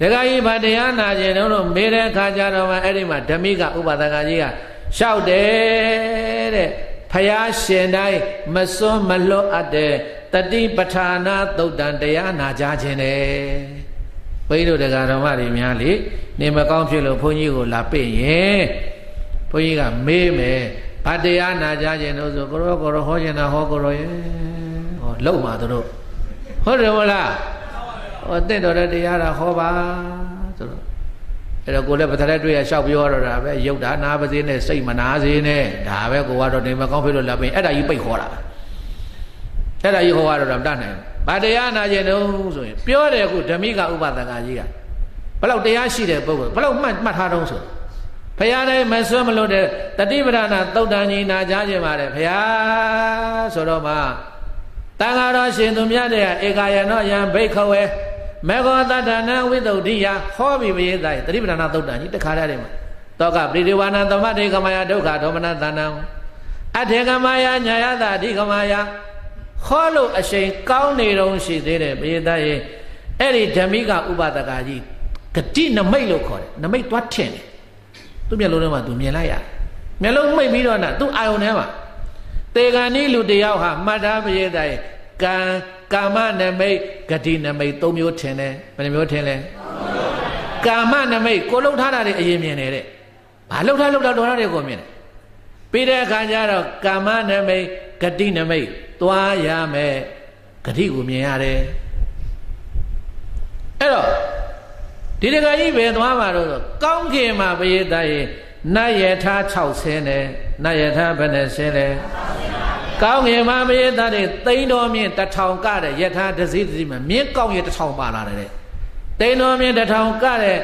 ဒကာကြီးဘာတရားနာခြင်းတုံးလို့မေးတဲ့အခါကျတော့မှအဲ့ဒီမှာဓမိကဥပဒကကြီးကလျှောက်တယ်တဲ့ဖယားရှင်တိုင်းမစွန်းမလွတ်အပ်တဲ့တတိပဋ္ဌာနာသုတ်တန်တရားနာကြခြင်းတယ်ဘုန်းကြီးတို့တရားတော်မတွေများလေနေမကောင်းဖြစ်လို့ဘုန်းကြီးကိုလာပြင့်ရင်ဘုန်းကြီးကမေးမယ်ဘာတရားနာကြခြင်းလို့ဆိုကိုရောကိုရောဟောခြင်းတာဟောကိုရောရဲ့ဟောလုံပါတို့ဟုတ်တယ်မလား ဟောတင့်တော်တဲ့တရားတာဟောပါဆိုတော့အဲ့တော့ကိုလည်းပထလက်တွေ့ရလျှောက်ပြောတော့တာပဲရုပ်ဒါနာပါစေနဲ့စိတ်မနာစေနဲ့ဒါပဲကိုကတော့နေမကောင်းဖြစ်လို့လာပင်အဲ့ဒါကြီးပိတ်ခေါ်တာအဲ့ဒါကြီးဟောရတော့တာမတတ်နိုင်ဘူးဘာတရားနာခြင်းတုံးဆိုရင်ပြောတယ်အခုဓမိကဥပဒကကြီးကဘလောက်တရားရှိတဲ့ပုဂ္ဂိုလ်ဘလောက်မှတ်မှတ်ထားတုံးဆိုဖရာတိုင်းမဆွဲမလွတ်တဲ့တတိပဒနာသုတ်တန်ကြီးနာကြခြင်းပါတယ်ဖရာဆိုတော့မှတန်ဃာတော်ရှင်သူမြတ်တဲ့ဧကယနောယံဘိခဝေ မေဃောတတနာဝိသုဒ္ဓိယဟောပြီးပြေးတိုင်းတတိပဒနာသုတ်တန်ကြီးတခါတည်းမှာတောကပရိဒီဝါနသမတေကမယဒုက္ခဒေါမနတဏံအထေကမယညာယတာအဓိကမယဟောလို့အရှိန်ကောင်းနေတော့ရှိသေးတယ်ပြေးတိုင်းအဲ့ဒီဓမိကဥပဒကာကြီးဂတိနမိတ်လို့ခေါ်တယ်နမိတ်သွားထင်တယ်သူ့မျက်လုံးထဲမှာသူမြင်လိုက်ရမျက်လုံးမိတ်ပြီးတော့နာသူ့အာယုန်ထဲမှာတေဂန်ဤလူတယောက်ဟာမှတ်သားပရိသတ် ကံကာမနမိတ်ဂတိနမိတ်၃မျိုးထင်တယ်ဘယ်နှမျိုးထင်လဲကာမနမိတ်ကိုလှုပ်ထားတာတွေအရင်မြင်နေတဲ့ဘာလှုပ်ထားလှုပ်ထားတော်ရတယ်ကိုမြင်တယ်ပြီးတဲ့အခါကျတော့ကာမနမိတ်ဂတိနမိတ်သွားရမယ်ဂတိကိုမြင်ရတယ်အဲ့တော့ဒီတခါကြီးပဲသွားမှာတော့ကောင်းကင်မှာပရိသတ်ရဲ့နတ်ယထာ60နဲ့ နတ်ယထာဘယ်နဲ့ဆင်းလဲကောင်းကင်မှာပရိသတ်တွေသိန်းတော်မြင့်တထောင်ကတဲ့ယထာတစည်းတစည်းမှာမြင့်ကောင်းရတထောင်ပါလာတယ်သိန်းတော်မြင့်တထောင်ကတဲ့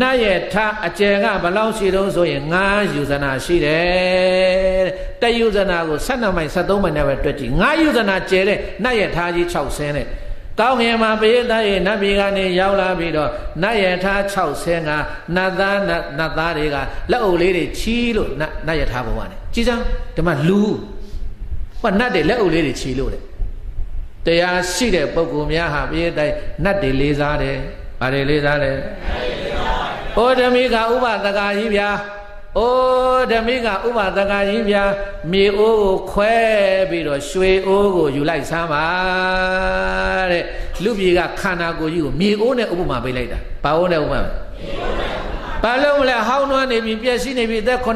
နတ်ယထာအကျယ်ကဘလောက်ရှိတုံးဆိုရင်9ယူဇနာရှိတယ်တယူဇနာကို12မိုင်73မိုင်နဲ့ပဲတွက်ကြည့်9ယူဇနာကျယ်တဲ့နတ်ယထာကြီး6ဆင်းတဲ့ ကောင်းငင်မှာပိယသားရဲ့နတ်ပြည်ကနေရောက်လာပြီးတော့နတ်ယထာ60ကနတ်သားနတ်သားတွေကလက်အုပ်လေးတွေချီးလို့နတ်ယထာဘဝနဲ့ကြည်စမ်းဒီမှာလူဟောနတ်တွေလက်အုပ်လေးတွေချီးလို့တဲ့တရားရှိတဲ့ပုဂ္ဂိုလ်များဟာပိယသားနတ်တွေလေးစားတယ်ဗါတွေလေးစားတယ်ဩဓမိကဥပသကာကြီးဗျာ အိုးဓမိကဥပဒကကြီးဗျာမြေအိုးကိုခွဲပြီးတော့ရွှေအိုးကိုယူလိုက်စမ်းပါတဲ့လူပြေကခန္ဓာကိုယ်ကြီးကိုမြေအိုးနဲ့ဥပမာပေးလိုက်တာဘာအိုးနဲ့ဥပမာဘာလို့မလဲဟောင်းနှွမ်းနေပြီပြည့်စည်နေပြီအသက်80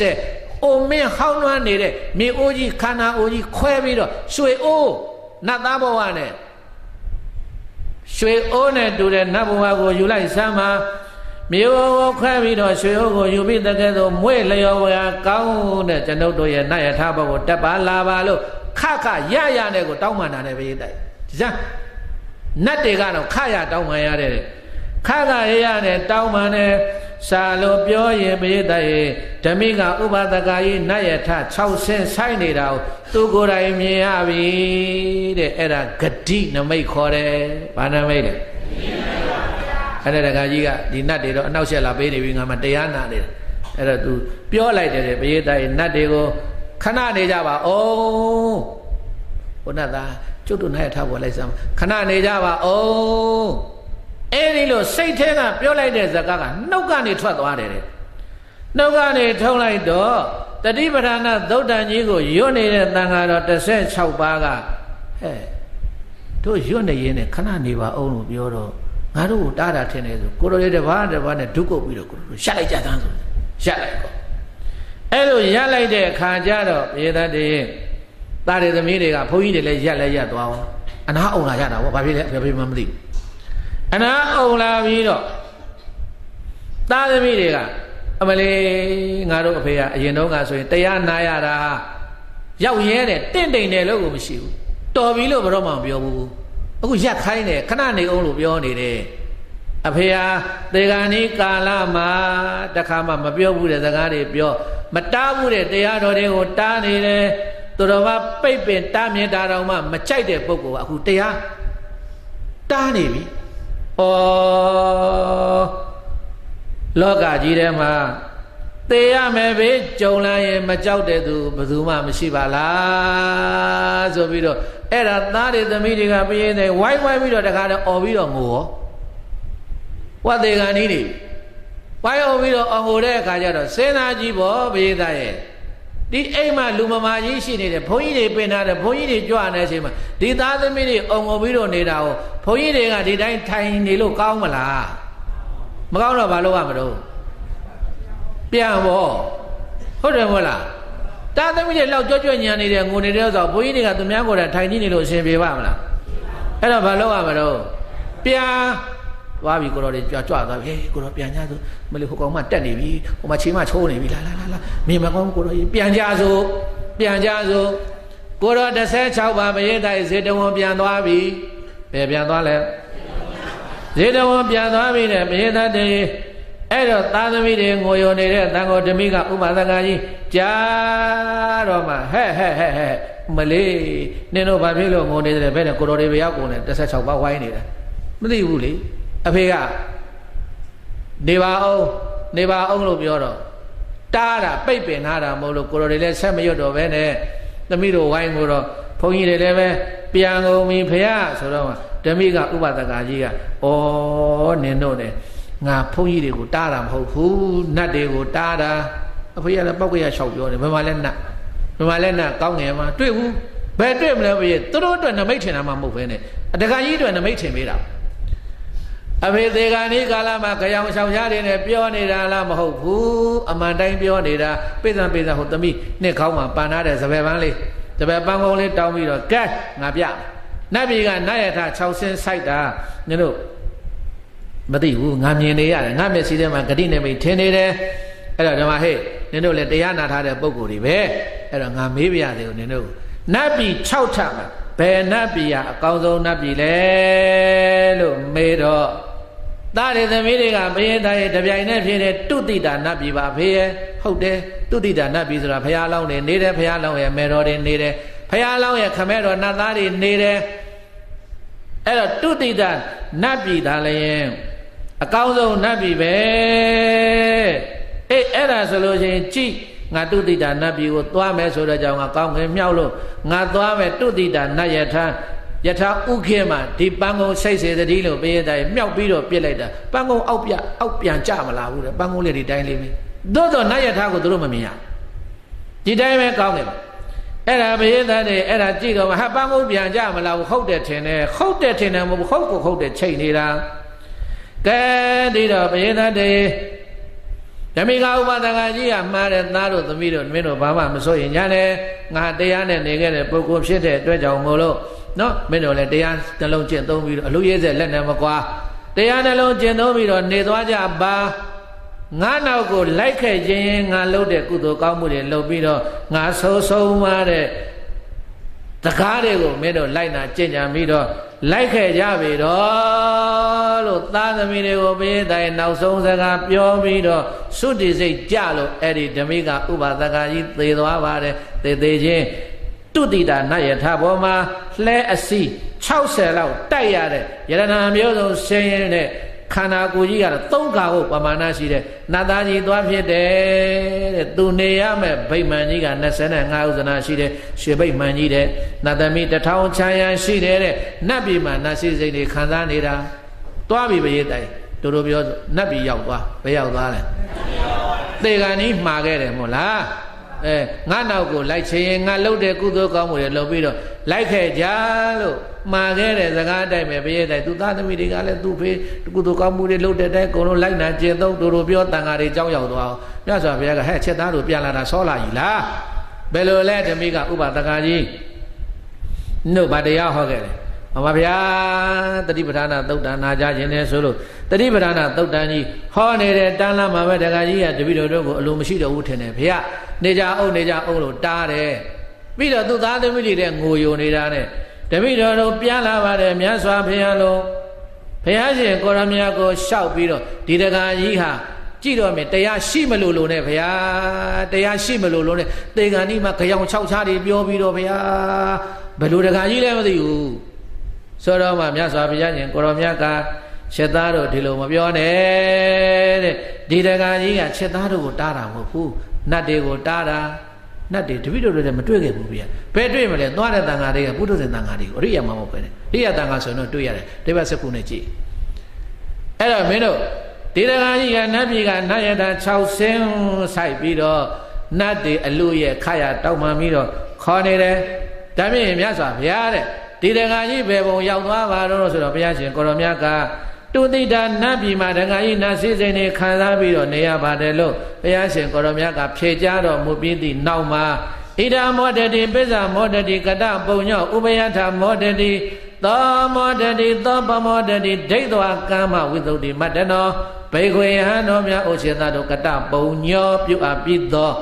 80အိုမင်းဟောင်းနှွမ်းနေတဲ့မြေအိုးကြီးခန္ဓာအိုးကြီးခွဲပြီးတော့ရွှေအိုးနတ်သားဘဝနဲ့ရွှေအိုးနဲ့တူတဲ့နတ်ဘဝကိုယူလိုက်စမ်းပါ မြေဝဝခွဲပြီးတော့ရွှေဟုတ်ကိုယူပြီးတကယ်ဆိုမွေ့လျော်ဝါကောင်းတဲ့ကျွန်ုပ်တို့ရဲ့နတ်ယထာဘကိုတက်ပါလာပါလို့ခခရရနဲ့ကိုတောင်းပန်တာနဲ့ပဲတိုက်ဒီစမ်းနတ်တွေကတော့ခရတောင်းပန်ရတဲ့ခခရရနဲ့တောင်းပန်တဲ့စာလို့ပြောရင်ပိဋကရဲ့ဓမိကဥပဒကကြီးနတ်ယထ6ဆင်းဆိုင်နေတာကိုသူကိုယ်တိုင်မြင်ရပြီတဲ့အဲ့ဒါဂတိနမိတ်ခေါ်တယ်ဘာနမိတ်လဲဂတိနမိတ် အဲ့ဒါတခါကြီးကဒီနတ်တွေတော့အနောက်ရှက်လာပေးနေပြီငါမှတရားနာနေတယ်အဲ့တော့ तू ပြောလိုက်တယ်ပရိသတ်ရဲ့နတ်တွေကိုခဏနေကြပါအောင်ဘုနတ်သားကျုပ်တို့နိုင်ထားပေါ်လိုက်စမ်းခဏနေကြပါအောင်အဲ့ဒီလိုစိတ်ထဲကပြောလိုက်တဲ့ဇကာကနှုတ်ကနေထွက်သွားတယ်တဲ့နှုတ်ကနေထုံးလိုက်တော့တတိပဌာနာသုတ်တန်ကြီးကိုယွတ်နေတဲ့တန်ဃာတော်16ပါးကဟဲ့တို့ယွတ်နေရင်ခဏနေပါအောင်လို့ပြောတော့ ငါတို့ကိုတားတာထင်တယ်ဆိုကိုရိုလေးတစ်ပါးတစ်ပါးနဲ့ဒုက္ခပြီးတော့ကိုရိုရှက်လိုက်ကြသန်းဆိုရှက်လိုက်ပေါ့အဲ့လိုရက်လိုက်တဲ့အခါကျတော့ပြေသတ္တေသားတွေသမီးတွေကဘုန်းကြီးတွေလည်းရက်လဲရက်သွားအောင်အနာအုံလာရတာဗောဘာဖြစ်လဲဘာဖြစ်မှမသိဘူးအနာအုံလာပြီးတော့သားသမီးတွေကအမလေးငါတို့အဖေကအရင်တော့ကဆိုရင်တရားနာရတာရောက်ရဲတယ်တင့်တိမ်တယ်လို့ကိုမရှိဘူးတော်ပြီလို့ဘယ်တော့မှမပြောဘူး အခုရက်ခိုင်းတယ်ခဏနေအောင်လို့ပြောနေတယ်အဖေဟာသေဂာနီကာလမှာတခါမှမပြောဘူးတဲ့စကားတွေပြောမတားဘူးတဲ့တရားတော်တွေကိုတားနေတယ်သူတော်ဘာပိတ်ပင်တားမြင်တာတော့မှမကြိုက်တဲ့ပုဂ္ဂိုလ်ကအခုတရားတားနေပြီဩလောကကြီးထဲမှာ သေရမယ်ပဲကြုံလာရင်မကြောက်တဲ့သူဘယ်သူမှမရှိပါလားဆိုပြီးတော့အဲ့ဒါသားတွေသမီးတွေကပြင်းနေဝိုင်းဝိုင်းပြီးတော့တခါတော့អော်ပြီးတော့ငိုရောဝတ်သေးကန်ဤနေဝိုင်းအောင်ပြီးတော့အောင်ငိုတဲ့အခါကျတော့စေနာကြီးပေါ့ဘေးသားရဲ့ဒီအိမ်မှာလူမမာကြီးရှိနေတယ်ဘုန်းကြီးတွေပင်ထားတယ်ဘုန်းကြီးတွေကြွနေတဲ့အချိန်မှာဒီသားသမီးတွေအောင်ငိုပြီးတော့နေတာကိုဘုန်းကြီးတွေကဒီတိုင်းထိုင်နေလို့ကောင်းမလားမကောင်းတော့ဘာလို့ရမလို့ ပြန်ပေါ့ဟုတ်တယ်မဟုတ်လားတာသမီးတွေလောက်ကြွကြွညံနေတဲ့ငိုနေတဲ့ဆိုဘုန်းကြီးတွေကသူများကိုယ်တိုင်ထိုင်ကြည့်နေလို့အရှင်ပြေပါမလားအဲ့တော့ဘာလို့ရမလို့ပြန်သွားပြီကိုတော်တွေကြွကြွသွားပြီဟေးကိုတော်ပြန်ကြဆိုမလေးဟိုကောင်မှတက်နေပြီဟိုမှာချိန်မချိုးနေပြီလာလာလာလာမင်းမကောင်းကိုတော်ကြီးပြန်ကြဆိုပြန်ကြဆိုကိုတော်16ပါးမရေတိုင်ဇေတဝန်ပြန်သွားပြီဘယ်ပြန်သွားလဲဇေတဝန်ပြန်သွားပြီတဲ့မရေတတ်တေ အဲ့တော့သာသမီတွေငိုယုံနေတဲ့တန်ခေါ်ဓမိကဥပဒကကြီးကြားတော့မှဟဲ့ဟဲ့ဟဲ့ဟဲ့မလေးနင်တို့ဘာဖြစ်လို့ငိုနေတယ်ဘယ်နဲ့ကိုတော်တွေဘရောက်ကုန်လဲ16ပါးဝိုင်းနေတာမသိဘူးလေအဖေကနေပါအောင်နေပါအောင်လို့ပြောတော့တားတာပိတ်ပင်ထားတာမဟုတ်လို့ကိုတော်တွေလည်းဆက်မရွတ်တော့ပဲနဲ့သမီးတို့ဝိုင်းကိုတော့ဘုန်းကြီးတွေလည်းပဲပြန်ကုန်ပြီဖေရဆိုတော့ဓမိကဥပဒကကြီးကဩနင်တို့ ਨੇ ငါဘုန်းကြီးတွေကိုတားတာမဟုတ်ဘူးနတ်တွေကိုတားတာအဖေကလည်းပောက်ကရလျှောက်ပြောတယ်ဘယ်မှာလဲနတ်ဘယ်မှာလဲနတ်ကောင်းငယ်မှာတွေ့ဘူးဘယ်တွေ့မလဲဘေးသူတို့အတွက်နမိတ်ထင်တာမှမဟုတ်ဘဲနဲ့အတကကြီးအတွက်နမိတ်ထင်ပေးတာအဖေသေးကနေ့ကာလမှာကြောင်ဆောင်ရှားတွေနဲ့ပြောနေတာလားမဟုတ်ဘူးအမှန်တိုင်းပြောနေတာပိဿံပိဿံဟိုသမီးနှစ်ခေါင်းမှာပန်ထားတဲ့စပယ်ပန်းလေးစပယ်ပန်းကုန်းလေးတောင်းပြီးတော့ကဲငါပြနတ်ပြည်ကနတ်ရထ6ဆင်းဆိုင်တာညတို့ မသိဘူးငါမြင်နေရတယ်ငါမျက်စိထဲမှာဂတိနဲ့မိထင်နေတယ်အဲ့တော့ဓမ္မဟဲ့နင်တို့လည်းတရားနာထားတဲ့ပုံကိုယ်တွေပဲအဲ့တော့ငါမေးပြရသေးဘူးနင်တို့နတ်ပြည်6ထပ်မှာဘယ်နတ်ပြည်ကအကောင်းဆုံးနတ်ပြည်လဲလို့မေးတော့သားတွေသမီးတွေကဘယင်းသားရဲ့တပြိုင်နဲ့ဖြစ်တဲ့တုတိတာနတ်ပြည်ပါဖေးရဲ့ဟုတ်တယ်တုတိတာနတ်ပြည်ဆိုတာဘုရားလောင်းနေနေတယ်ဘုရားလောင်းရဲ့မေတော်တွေနေတယ်ဘုရားလောင်းရဲ့ခမဲတော်နတ်သားတွေနေတယ်အဲ့တော့တုတိတာနတ်ပြည်ဒါလည်း အကောင်းဆုံးနတ်ပြည်ပဲအေးအဲ့ဒါဆိုလို့ချင်းကြည့်ငါတုတိတာနတ်ပြည်ကိုသွားမယ်ဆိုတော့ကြောင့်ငါကောင်းငယ်မြောက်လို့ငါသွားမယ်တုတိတာနတ်ယထာယထာဥခေမှာဒီပန်းကုန်းစိတ်စေတတိလို့ပေးရတဲ့မြောက်ပြီးတော့ပြစ်လိုက်တာပန်းကုန်းအောက်ပြအောက်ပြန်ကြမလာဘူးတဲ့ပန်းကုန်းလေးဒီတိုင်းလေးပဲသို့တော့နတ်ယထာကိုသူတို့မမြင်ရဒီတိုင်းပဲကောင်းတယ်အဲ့ဒါဘေးသားတွေအဲ့ဒါကြည့်တော့ဟာပန်းကုန်းပြန်ကြမလာဘူးဟုတ်တယ်ထင်တယ်ဟုတ်တယ်ထင်တယ်မဟုတ်ဘူးဟုတ်ကိုဟုတ်တယ်ချိန်နေတာ ကဲဒီတော့ဘေးသားတွေဓမိကဥပဒကကြီးကမှားတဲ့သားတို့သမီးတို့မင်းတို့ဘာမှမစိုးရင်ညာတယ်ငါတရားနဲ့နေခဲ့တဲ့ပုဂ္ဂိုလ်ဖြစ်တဲ့အတွက်ကြောင့်မို့လို့နော်မင်းတို့လည်းတရားနှလုံးကျင့်သုံးပြီးတော့အလူရဲစက်လက်နဲ့မကွာတရားနှလုံးကျင့်သုံးပြီးတော့နေသွားကြပါငါနောက်ကိုလိုက်ခဲ့ခြင်းငါလုပ်တဲ့ကုသိုလ်ကောင်းမှုတွေလုပ်ပြီးတော့ငါဆိုးဆုံးမတဲ့ တကားတွေကိုမင်းတို့လိုက်နာကြင်ကြံပြီးတော့လိုက်ခဲ့ကြပြီတော့လို့သားသမီးတွေကိုပေးတိုင်းနောက်ဆုံးစကားပြောပြီးတော့သုတိစိတ်ကြလို့အဲ့ဒီဓမိကဥပါဒကကြီးသေသွားပါတယ်သေသေးချင်းတုတိတာနတ်ယထာဘောမှာလှဲအစီ60လောက်တိုက်ရတဲ့ယရနာမျိုးစုံဆင်းရဲတဲ့ ခခန္ဓာကိုယ်ကြီးကတော့သုံးခါကိုပမာဏရှိတယ်နတ်သားကြီးသွားဖြစ်တယ်တဲ့သူနေရမယ်ဗိမာန်ကြီးက25ဥဇနာရှိတယ်ရွှေဗိမာန်ကြီးတဲ့နတ်သမီးတထောင်ချမ်းရရှိတယ်တဲ့နတ်ပြည်မှာနတ်စိစိတ်တွေခံစားနေတာသွားပြီပရိတိုင်တို့တို့ပြောနတ်ပြည်ရောက်သွားဘယ်ရောက်သွားလဲသေကံကြီးမှာခဲ့တယ်မို့လား အဲငါနောက်ကိုလိုက်ချင်ရင်ငါလှုပ်တဲ့ကုသိုလ်ကောင်းမှုတွေလုပ်ပြီးတော့လိုက်ခဲ့ကြလို့မှာခဲ့တဲ့စကားအတိုင်းပဲဘရဲ့တိုင်းသူသားသမီးတွေကလည်းသူ့ဖေးကုသိုလ်ကောင်းမှုတွေလုပ်တဲ့တိုင်းအကုန်လုံးလိုက်နာကျင့်သုံးတို့တို့ပြောတန်ဃာတွေကြောင်းရောက်သွားအောင်မြတ်စွာဘုရားကဟဲ့ချက်သားတို့ပြန်လာတာဆောလာကြီးလားဘယ်လိုလဲဓမိကဥပဒကကြီးနှုတ်ဗတရားဟောခဲ့တယ်အမဗျာတတိပဌာနာသုတ်တန်နာကြခြင်းနဲ့ဆိုလို့တတိပဌာနာသုတ်တန်ကြီးဟောနေတဲ့တန်လာမှာပဲတခါကြီးကတပိတော်တို့ကိုအလိုမရှိတော့ဘူးထင်တယ်ဗျာ နေကြအောင်နေကြအောင်လို့တားတယ်ပြီးတော့သူ့သားသမီးတွေတဲ့ငိုယုံနေတာနဲ့တပိတော်တို့ပြန်လာပါတယ်မြတ်စွာဘုရားလုံးဘုရားရှင်ကိုရမြတ်ကိုရှောက်ပြီးတော့ဒီတခါကြီးဟာကြည့်တော့မယ်တရားရှိမလို့လို့နဲ့ဗျာတရားရှိမလို့လို့နဲ့သေကံဒီမှာကြောင်၆ချားတွေပြောပြီးတော့ဗျာဘယ်လိုတခါကြီးလဲမသိဘူးဆိုတော့မှမြတ်စွာဘုရားရှင်ကိုရောမြတ်ကချက်သားတို့ဒီလိုမပြောနဲ့တဲ့ဒီတကာကြီးကချက်သားတို့ကိုတားတာမဟုတ်ဘူး နတ်တွေကိုတားတာနတ်တွေတပိတို့တွေလည်းမတွေ့ခဲ့ဘူးဗျာဘယ်တွေ့မလဲသွားတဲ့တန်ဃာတွေကပုထုဇဉ်တန်ဃာတွေကိုအရိယာမဟုတ်ပဲနဲ့အရိယာတန်ဃာဆိုတော့တွေ့ရတယ်ဒီဘက်စကုနဲ့ကြည့်အဲ့တော့မင်းတို့ဒီတကာကြီးကနတ်ပြည်ကနတ်ရတာ6ဆင်းဆိုင်ပြီးတော့နတ်တွေအလူရဲ့ခရတောက်မှန်ပြီးတော့ခေါ်နေတယ်ဒါမြင်မြတ်စွာဘုရားတဲ့ဒီတန်ခါကြီးဘယ်ပုံရောက်သွားပါတော့ဆိုတော့ဘုရားရှင်ကိုရောမြတ်က တုတိတာနတ်ပြည်မှာတန်ခါကြီးနတ်စည်းစိမ်တွေခံစားပြီးတော့နေရပါတယ်လို့ဘုရားရှင်ကိုရောမြတ်ကဖြေကြားတော်မူပြီးသည့်နောက်မှာဣဒာမောတတိပိစ္ဆာမောတတိကတပုံညောဥပယထာမောတတိသောမောတတိသောပမောတတိဒိဋ္ဌဝကမ္မဝိသုဒ္ဓိမတ္တနောဘေခွေဟံတော်မြတ်ဩရှင်သာတို့ကတပုံညောပြုအပ်ပြီးသော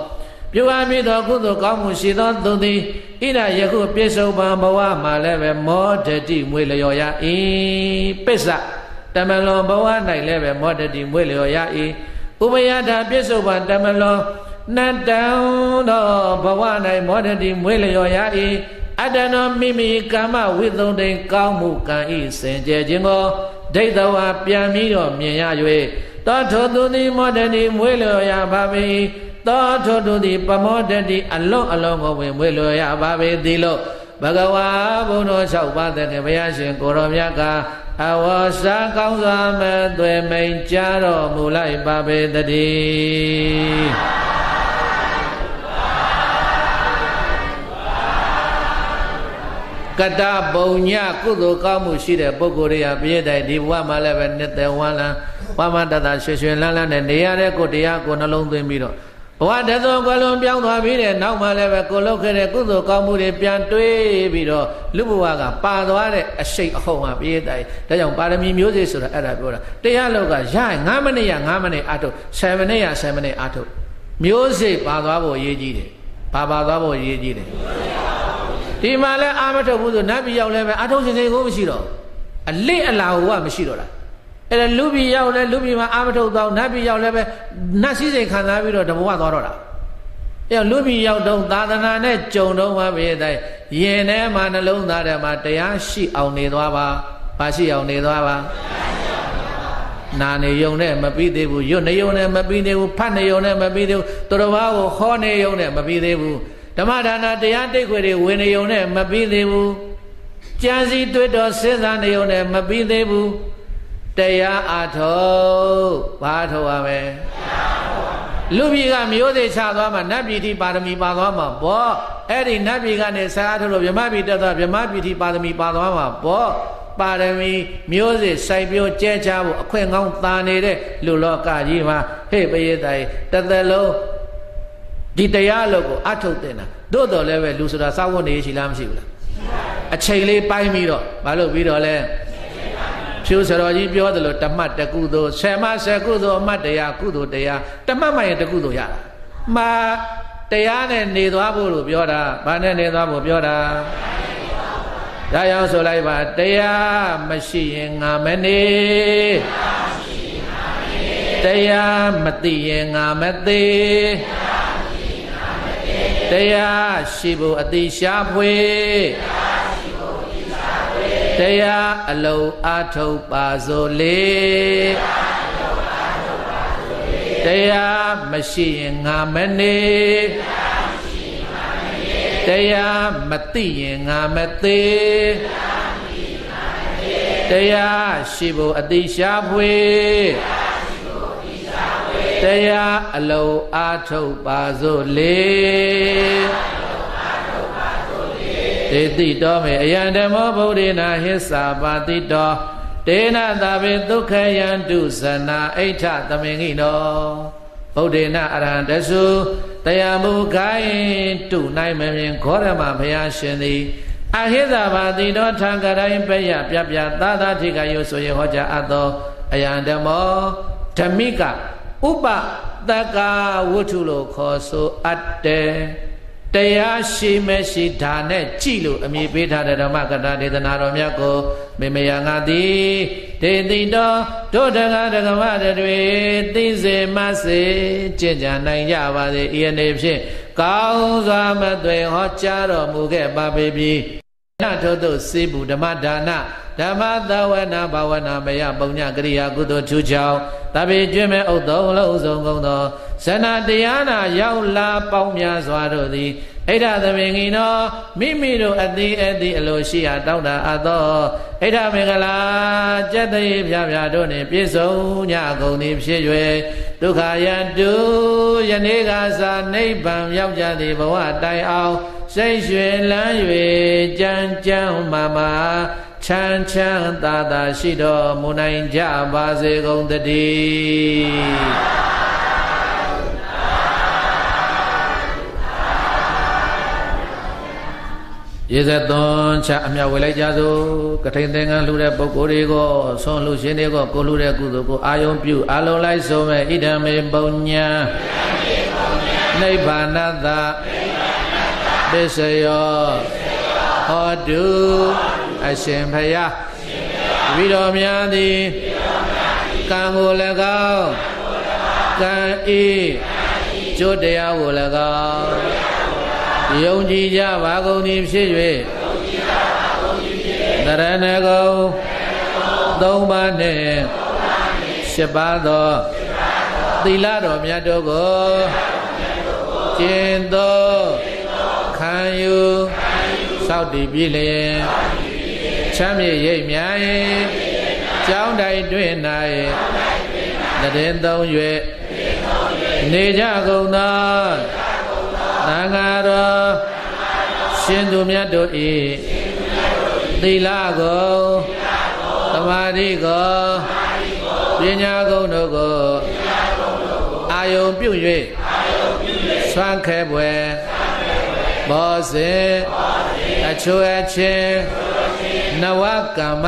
ပြုအပ်ပြီးသောကုသိုလ်ကောင်းမှုရှိသောသူသည်ဣဒယခုပြစ္ဆုတ်ပံဘဝမှာလည်းပဲမောဒတိမွေလျော်ရ၏ပစ္စ တမလွန်ဘဝ၌လည်းပဲမောဒတိမွေလျော်ရ၏ဥပယတာပြစ္ဆုတ်ပံတမလွန်နတ္တံသောဘဝ၌မောဒတိမွေလျော်ရ၏အတ္တနောမိမိကာမဝိသုဒ္ဓိကောင်းမှုကံဤစင်ကြယ်ခြင်းကိုဒိဋ္ဌဝါပြန်ပြီးတော့မြင်ရ၍တောထိုသူသည်မောဒတိမွေလျော်ရပါပေ၏သောထိုသူသည်ပမောတတိအလွန်အလွန်ကိုဝင်မွေလွယ်ရပါပေသည်လို့ဘဂဝါဘုန်းတော်၆ပါးတဲ့ဘုရားရှင်ကိုရောမြတ်က အဝါစာကောင်းစွာမဲ့သွေမိန်ကြတော်မူလိုက်ပါပေတည်းကတပုံညကုသိုလ်ကောင်းမှုရှိတဲ့ပုဂ္ဂိုလ်တွေကပြည့်တဲ့ဒီဘဝမှာလည်းပဲနှစ်သက်ဝမ်းလန်းဝမ်းမတတရွှေရွှေလန်းလန်းနဲ့နေရတဲ့ကိုတရားကိုနှလုံးသွင်းပြီးတော့ဘ ဝတသောကလုံးပြောင်းသွားပြီးတဲ့နောက်မှလည်းပဲကိုလုတ်ခဲ့တဲ့ကုသိုလ်ကောင်းမှုတွေပြန်တွေးပြီးတော့လူဘဝကပါသွားတဲ့အရှိတ်အဟုန်ဟာပြည့်တိုင်ဒါကြောင့်ပါရမီမျိုးစေ့ဆိုတာအဲ့ဒါပြောတာတရားလောက်ကရရင်9မိနစ်ရ9မိနစ်အထုတ်7မိနစ်ရ7မိနစ်အထုတ်မျိုးစေ့ပါသွားဖို့အရေးကြီးတယ်ဘာပါသွားဖို့အရေးကြီးတယ်ဒီမှာလဲအာမထုတ်ဘူးဆိုနတ်ပြည်ရောက်လဲပဲအထုတ်ခြင်းတွေကိုမရှိတော့အလစ်အလာဟိုကမရှိတော့တာ အဲ့ဒါလူပြည်ရောက်လဲလူပြည်မှာအာမထုတ်တော့နတ်ပြည်ရောက်လဲပဲနတ်စည်းစိမ်ခံစားပြီးတော့တဘဝသွားတော့တာအဲ့လူပြည်ရောက်တော့သာသနာနဲ့ကြုံတော့မှပဲတဲ့ရင်ထဲမှာနှလုံးသားထဲမှာတရားရှိအောင်နေသွားပါပါရှိအောင်နေသွားပါနာနေယုံနဲ့မပြီးသေးဘူးရွတ်နေယုံနဲ့မပြီးသေးဘူးဖတ်နေယုံနဲ့မပြီးသေးဘူးသူတော်ဘာကိုခေါ်နေယုံနဲ့မပြီးသေးဘူးဓမ္မဒါနတရားတိတ်ခွေတွေဝင်နေယုံနဲ့မပြီးသေးဘူးကြံစီတွေ့တော်စဉ်းစားနေယုံနဲ့မပြီးသေးဘူး တရားအထုတ်ဘာထုတ်ရမလဲလူပြည်ကမျိုးစေ့ချသွားမှနတ်ပြည်တိပါရမီပါသွားမှာပေါ့အဲ့ဒီနတ်ပြည်ကနေဆရာထုတ်လို့ဗြဟ္မပြည်တက်သွားဗြဟ္မပြည်တိပါရမီပါသွားမှာပေါ့ပါရမီမျိုးစေ့စိုက်ပျိုးကျဲချဖို့အခွင့်ကောင်းသာနေတဲ့လူလောကကြီးမှာဟေ့ပရိသတ်တသက်လုံးဒီတရားလို့ကိုအထုတ်တင်တာတို့တော်လည်းပဲလူဆိုတာစောင့်ဝတ်နေရှိလားမရှိဘူးလားအချိန်လေးပိုင်းပြီးတော့မလုပ်ပြီးတော့လဲ ဖြိုးစတော်ကြီးပြောသလိုတမတ်တကုသိုလ်ဆယ်မဆယ်ကုသိုလ်အမတ်တရားကုသိုလ်တရားတမတ်မှရင်တကုသိုလ်ရတာမှာတရားနဲ့နေသွားဖို့လို့ပြောတာဘာနဲ့နေသွားဖို့ပြောတာဒါကြောင့်ဆိုလိုက်ပါတရားမရှိရင်ငါမနေတရားမသိရင်ငါမသေးတရားရှိဖို့အတိရှားဖွေတ တရားအလုံးအာထုတ်ပါစို့လေတရားမရှိရင်ငါမနေတရားမသိရင်ငါမသေးတရားရှိဖို့အတိရှားဖွေတရားအလုံးအာထုတ်ပါစို့လေ တေတိတော်မေအယံဓမ္မောဗုဒ္ဓေနာဟစ္စာပါတိတော်တေနသာဝေဒုက္ခယံတုဇနာအိဋ္ဌသမင်္ဂိနောဗုဒ္ဓေနအရဟံတဆုတရားမူခိုင်းတုနိုင်မမြင်ခောရမဘုရားရှင်သည်အဟိဇာဘာတိတော်ထံကတိုင်းပယပြပြသာသာထိကယုဆိုရဟောကြားအပ်သောအယံဓမ္မောဓမိကဥပတကဝုထုလို့ခေါ်ဆိုအပ်တယ် တရားရှိမရှိဒါနဲ့ကြည်လို့အမိပေးထားတဲ့ဓမ္မကတာဒေသနာတော်မြတ်ကိုမေမယငါသည်ဒေတိတော်တို့တက္ကဒကမတွေသိစေမစေကြင်ကြနိုင်ကြပါစေဤအနေဖြင့်ကောင်းစွာမသွေဟောကြားတော်မူခဲ့ပါပေပြီ နထို့သို့စေဘူးဓမ္မဒါနဓမ္မသဝနာဘာဝနာမယပုံညကရိယာကုသိုလ်ထူးချောင်းတပိကျွဲ့မဲ့ဥဒ္ဓုံလုံးစုံကုန်သောဇဏတရားနာရောက်လာပေါင်းများစွာတို့သည်ဣဒ္ဓသမင်္ဂိနောမိမိတို့အတိအတိအလိုရှိရာတောင်းတာအပ်သောဣဒ္ဓမင်္ဂလာကြက်တိဖြာဖြာတို့နှင့်ပြည့်စုံညကုန်သည်ဖြစ်၍ဒုက္ခယတုယနေ့ကစာနိဗ္ဗာန်ရောက်ကြသည့်ဘဝတိုင်အောင် စိတ်ရွှင်လန်း၍ကြမ်းကြမ်းမာမာချမ်းချမ်းသာသာရှိတော်မူနိုင်ကြပါစေကုန်တည်းရေဇသွန်ချအမြဝေလိုက်ကြစို့ကထိန်သင်္ကန်းလှူတဲ့ပုဂ္ဂိုလ်တွေကိုဆွန်လှူရှင်တွေကိုကိုလှူတဲ့ကုသိုလ်ကိုအာယုံပြုအလုံးလိုက်ဆုံးမဲ့ဣဒံမေပုံညာနိဗ္ဗာနတ ပစ္စယောဟောတုအရှင်ဖယားဝိတော်များသည်ကံကို၎င်းကံဤကျိုးတရားကို၎င်းယုံကြည်ကြပါကုန်သည်ဖြစ်၍တရဏဂုံသုံးပါးနှင့်ရှစ်ပါးသောသီလတော်မြတ်တို့ကိုကျင့်သောခံ ယူစောင့်တည်ပြီးလျင်ချမ်းမြေရိပ်များ၏ကျောင်းတိုင်တွင်၌တည်သုံး၍နေကြကုန်သောသံဃာတော်ရှင်သူမြတ်တို့ဤသီလကိုသမာဓိကိုပညာကုံတို့ကိုအာယုံပြု၍ဆွမ်းခဲပွဲ ဘောဇေအချိုအချင်းနဝကမ္မ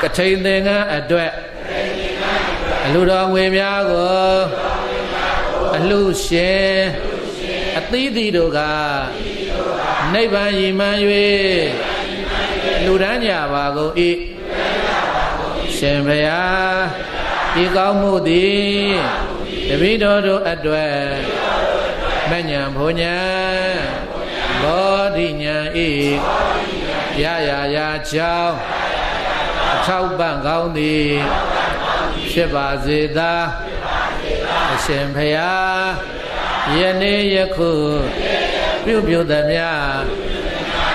ကထိန်သင်္ကန်းအတွက်အလူတော်ငွေများကိုအလူရှင်အသီးသီးတို့ကနိဗ္ဗာန်ရည်မှန်း၍လူဒန်းကြပါကုန်၏ရှင်ဘုရားဒီကောင်းမှုသည်တပိတော်တို့အတွက်မညံဘုံညာ ဘောဓိညာဤရရရာချောင်းအထောက်ပံ့ကောင်းသည်ဖြစ်ပါစေသာအရှင်ဘုရားယနေ့ယခုပြုပြုသမျှ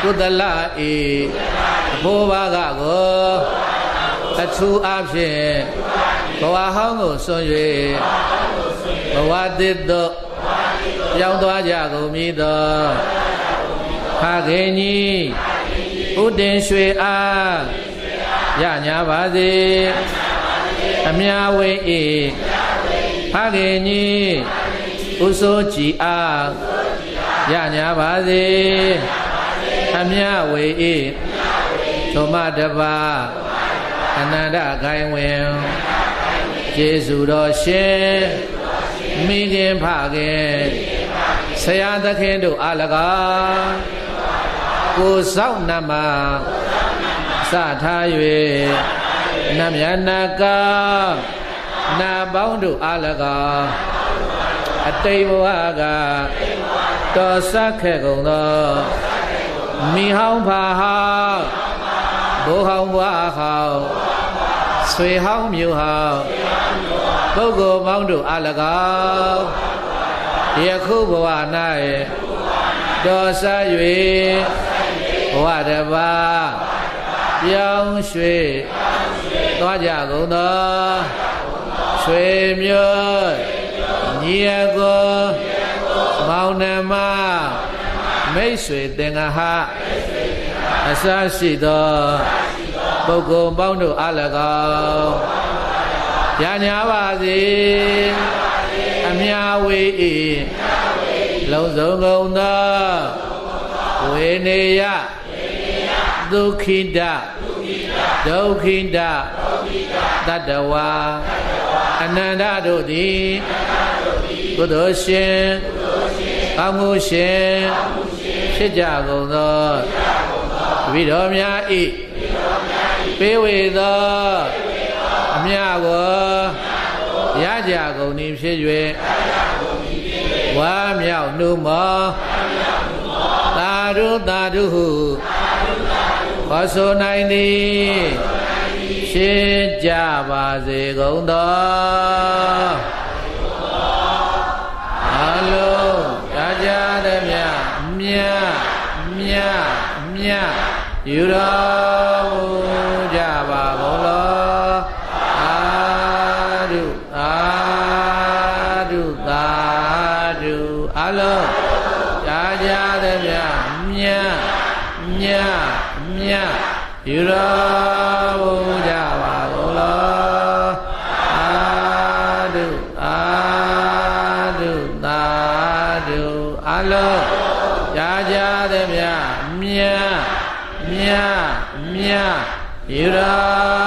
ကုသလဤဘိုးဘာကကိုအထူးအဖြင့်ဘဝဟောင်းကိုဆွံ့၍ဘဝတည်သို့ပြောင်းသွားကြကုန်မည်သော ဖခင်ကြီးဥတင်ရွှေအားရညာပါစေအမြဝေဤဖခင်ကြီးဥဆိုကြည်အားရညာပါစေအမြဝေဤသောမတပါအနန္တခိုင်ဝင်ကျေးဇူးတော်ရှင်မိခင်ဖခင်ဆရာသခင်တို့အား၎င်း ကိုစောင့်နမစထား၍နမြနာကနာပေါင်းတို့အား၎င်းအတိတ်ဘဝကတော်ဆက်ခဲ့ကုန်သောမိဟောင်းဖာဟောင်းဘိုးဟောင်းဘွားဟောင်းဆွေဟောင်းမျိုးဟောင်းပုဂ္ဂိုလ်ပေါင်းတို့အလကောင်းယခုဘဝ၌တော်ဆ၍ ဘဝတပါပြောင်းရွှေ့သွားကြကုန်သောဆွေမျိုးညီအကိုမောင်နှမမိတ်ဆွေသင်္ဃဟအစရှိသောပုဂ္ဂိုလ်ပေါင်းတို့အလကောင်းရညာပါစေအမြဝေဤလုံးစုံကုန်သောဝေနေယ ဒုက္ခိတဒုက္ခိတတတဝါအနန္တတို့သည်ကုသိုလ်ရှင်ကောင်းမှုရှင်ဖြစ်ကြကုန်သောတပိတော်များဤပေးဝေသောအမြကိုရကြကုန်သည်ဖြစ်၍ဝါမြောက်နှုမောသာဓုသာဓုဟု ခေါ်ဆိုနိုင်သည်ရှင်းကြပါစေကုန်သောအလုံးရာကြသည်မြမြမြမြယူတော်မူ မြယူတော်မူကြပါကုန်လောအာဓုအာဓုသာဓုအလုံးရာကြသည်မြမြမြမြယူတော်မူကြပါ